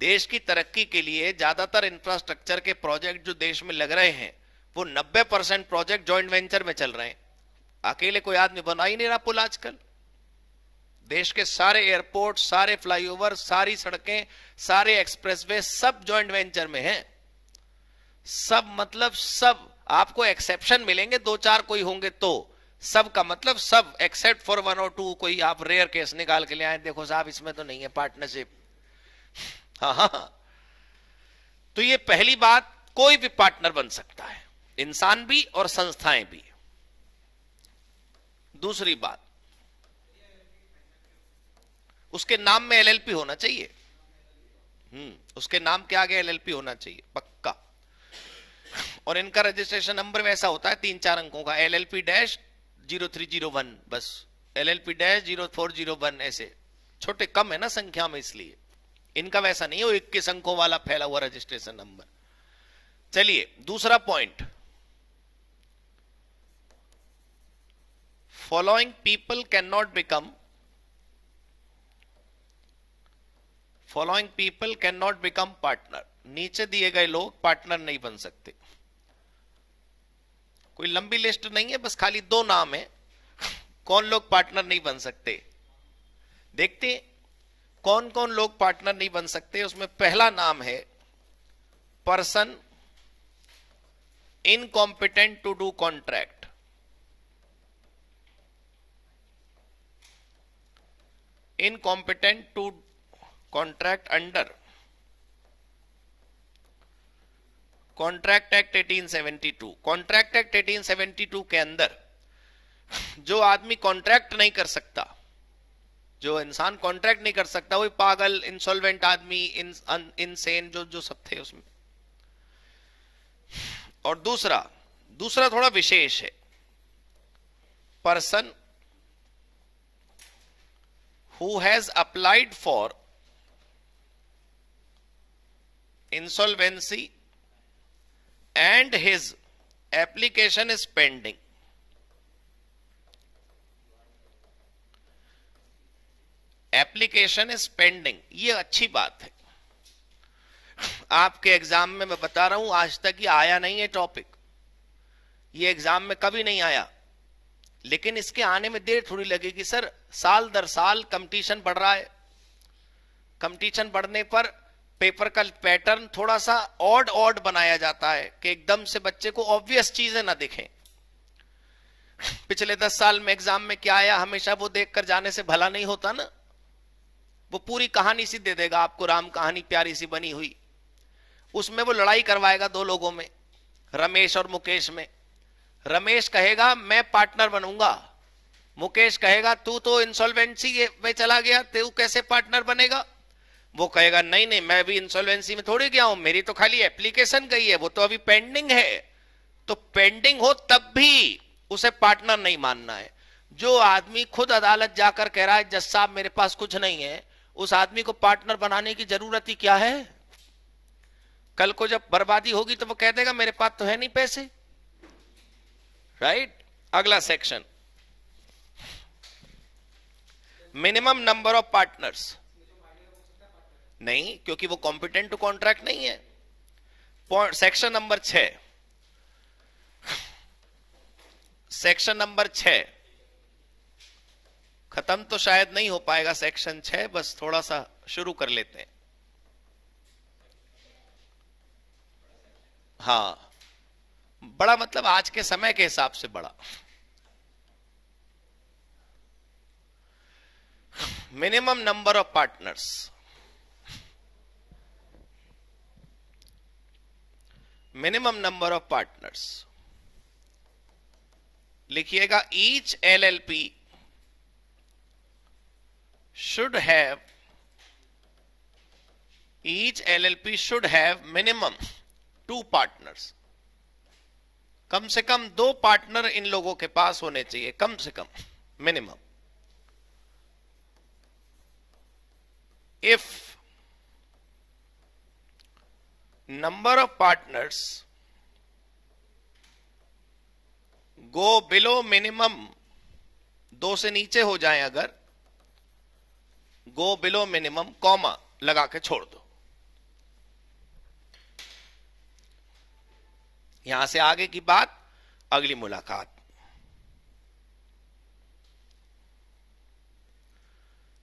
देश की तरक्की के लिए ज़्यादातर इंफ्रास्ट्रक्चर के प्रोजेक्ट जो देश में लग रहे हैं वो 90 परसेंट प्रोजेक्ट ज्वाइंट वेंचर में चल रहे हैं। अकेले कोई आदमी बना ही नहीं रहा पुल आजकल। देश के सारे एयरपोर्ट सारे फ्लाईओवर सारी सड़कें सारे एक्सप्रेसवे सब ज्वाइंट वेंचर में हैं। सब मतलब सब आपको एक्सेप्शन मिलेंगे दो चार कोई होंगे तो। सब का मतलब सब एक्सेप्ट फॉर वन और टू कोई आप रेयर केस निकाल के ले आए देखो साहब इसमें तो नहीं है पार्टनरशिप हाँ, हाँ हाँ। तो ये पहली बात कोई भी पार्टनर बन सकता है। इंसान भी और संस्थाएँ भी। दूसरी बात, उसके नाम में एलएलपी होना चाहिए। हम्म उसके नाम के आगे एलएलपी होना चाहिए, पक्का। और इनका रजिस्ट्रेशन नंबर वैसा होता है, तीन चार अंकों का L L P dash zero three zero one, बस। L L P dash zero four zero one, ऐसे। छोटे कम है ना संख्या में इसलिए। इनका वैसा नहीं है इक्कीस अंकों वाला फैला हुआ रजिस्ट्रेशन नंबर। चलिए, दूसरा point. People can not become following people can not become partner नीचे दिए गए लोग पार्टनर नहीं बन सकते। कोई लंबी लिस्ट नहीं है, बस खाली दो नाम है। कौन लोग पार्टनर नहीं बन सकते? देखते कौन कौन लोग पार्टनर नहीं बन सकते, उसमें पहला नाम है person incompetent to do contract incompetent to contract under contract act 1872 contract act 1872 के अंदर, जो आदमी कॉन्ट्रैक्ट नहीं कर सकता, जो इंसान कॉन्ट्रैक्ट नहीं कर सकता, वही पागल इंसॉल्वेंट आदमी इनसेन जो जो सब थे उसमें। और दूसरा दूसरा थोड़ा विशेष है। Person who has applied for insolvency and his application is pending. Application is pending ये अच्छी बात है। आपके एग्ज़ाम में मैं बता रहा हूँ, आज तक ये आया नहीं है टॉपिक ये एग्ज़ाम में कभी नहीं आया। लेकिन इसके आने में देर थोड़ी लगेगी, सर। साल दर साल कंपटीशन बढ़ रहा है। कंपटीशन बढ़ने पर पेपर का पैटर्न थोड़ा सा ऑड ऑड बनाया जाता है कि एकदम से बच्चे को ऑब्वियस चीज़ें ना दिखें। पिछले दस साल में एग्ज़ाम में क्या आया, हमेशा वो देखकर जाने से भला नहीं होता ना। वो पूरी कहानी सी दे देगा आपको, राम कहानी प्यारी सी बनी हुई। उसमें वो लड़ाई करवाएगा दो लोगों में, रमेश और मुकेश में। रमेश कहेगा, मैं पार्टनर बनूँगा. मुकेश कहेगा, तू तो इंसॉल्वेंसी में चला गया, तू कैसे पार्टनर बनेगा? वो कहेगा, नहीं नहीं, मैं भी इंसॉल्वेंसी में थोड़ी गया हूँ, मेरी तो खाली एप्लीकेशन गई है, वो तो अभी पेंडिंग है। तो पेंडिंग हो तब भी उसे पार्टनर नहीं मानना है। जो आदमी खुद अदालत जाकर कह रहा है, जज साहब, मेरे पास कुछ नहीं है, उस आदमी को पार्टनर बनाने की ज़रूरत ही क्या है? कल को जब बर्बादी होगी तो वो कह देगा, मेरे पास तो है नहीं पैसे। राइट अगला section minimum number of partners नहीं, क्योंकि वो कॉम्पिटेंट टू कॉन्ट्रैक्ट नहीं है। सेक्शन नंबर छ सेक्शन नंबर छ खत्म तो शायद नहीं हो पाएगा सेक्शन छ बस थोड़ा सा शुरू कर लेते हैं। हाँ। बड़ा मतलब आज के समय के हिसाब से बड़ा। Minimum number of partners minimum number of partners लिखिएगा each LLP should have, each LLP should have minimum two partners कम से कम दो पार्टनर इन लोगों के पास होने चाहिए, कम से कम, minimum. If number of partners go below minimum, दो से नीचे हो जाए अगर गो बिलो मिनिमम कॉमा लगा के छोड़ दो। यहाँ से आगे की बात, अगली मुलाकात।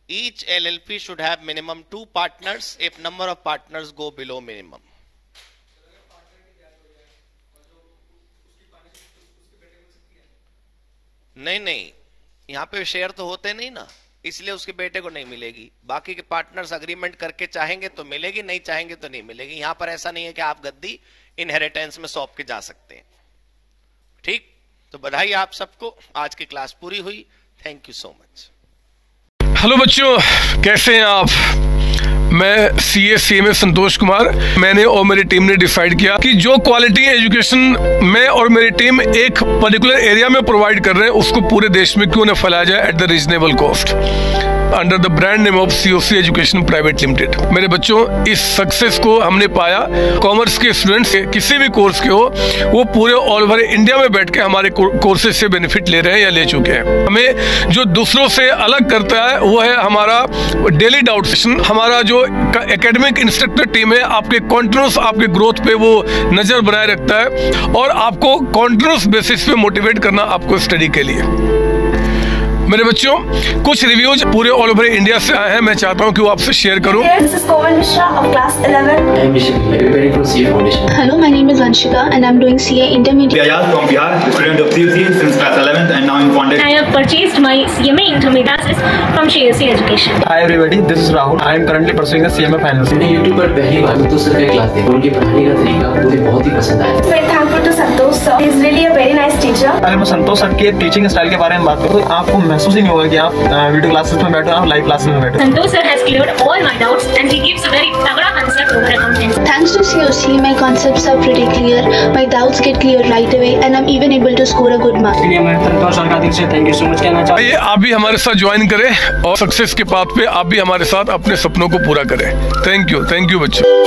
Each LLP should have minimum two partners if number of partners go below minimum. नहीं नहीं, यहाँ पे शेयर तो होते नहीं ना, इसलिए उसके बेटे को नहीं मिलेगी। बाकी के पार्टनर्स अग्रीमेंट करके चाहेंगे तो मिलेगी, नहीं चाहेंगे तो नहीं मिलेगी। यहाँ पर ऐसा नहीं है कि आप गद्दी इनहेरिटेंस में सौंप के जा सकते हैं। ठीक? तो बधाई आप सबको। आज की क्लास पूरी हुई। Thank you so much hello बच्चों कैसे हैं आप? मैं सी ए सी ए संतोष कुमार। मैंने और मेरी टीम ने डिसाइड किया कि जो क्वालिटी एजुकेशन मैं और मेरी टीम एक पर्टिकुलर एरिया में प्रोवाइड कर रहे हैं, उसको पूरे देश में क्यों न फैलाया जाए at the reasonable cost under the brand name of COC education private limited मेरे बच्चों, इस सक्सेस को हमने पाया। कॉमर्स के स्टूडेंट्स किसी भी कोर्स के हो, वो पूरे ऑल ओवर इंडिया में बैठ के हमारे कोर्सेज से बेनिफिट ले रहे हैं या ले चुके हैं। हमें जो दूसरों से अलग करता है, वो है हमारा डेली डाउट सेशन हमारा जो एकेडमिक इंस्ट्रक्टर टीम है, आपके कॉन्टिन्यूस आपके ग्रोथ पे वो नज़र बनाए रखता है और आपको कॉन्टिन्यूस बेसिस पे मोटिवेट करना आपको स्टडी के लिए। मेरे बच्चों कुछ रिव्यूज़ पूरे ऑल ओवर इंडिया से आए हैं। मैं चाहता हूँ की वो आपसे शेयर करूँ। Hello my name is Anshika and I am doing CA intermediate from Bihar student of CA CA महसूस ही नहीं होगा कि आप वीडियो क्लासेस में बैठे हैं लाइव क्लासेस में बैठे हैं। Santosh sir has cleared all my doubts and he gives a very तगड़ा answer over account thanks to COC my concepts are pretty clear my doubts get clear right away and I am even able to score a good marks के मैं संतोष सर का दिल से थैंक यू सो मच कहना चाहता हूँ। आप भी हमारे साथ ज्वाइन करें और सक्सेस के पाथ पे आप भी हमारे साथ अपने सपनों को पूरा करें। थैंक यू थैंक यू बच्चों।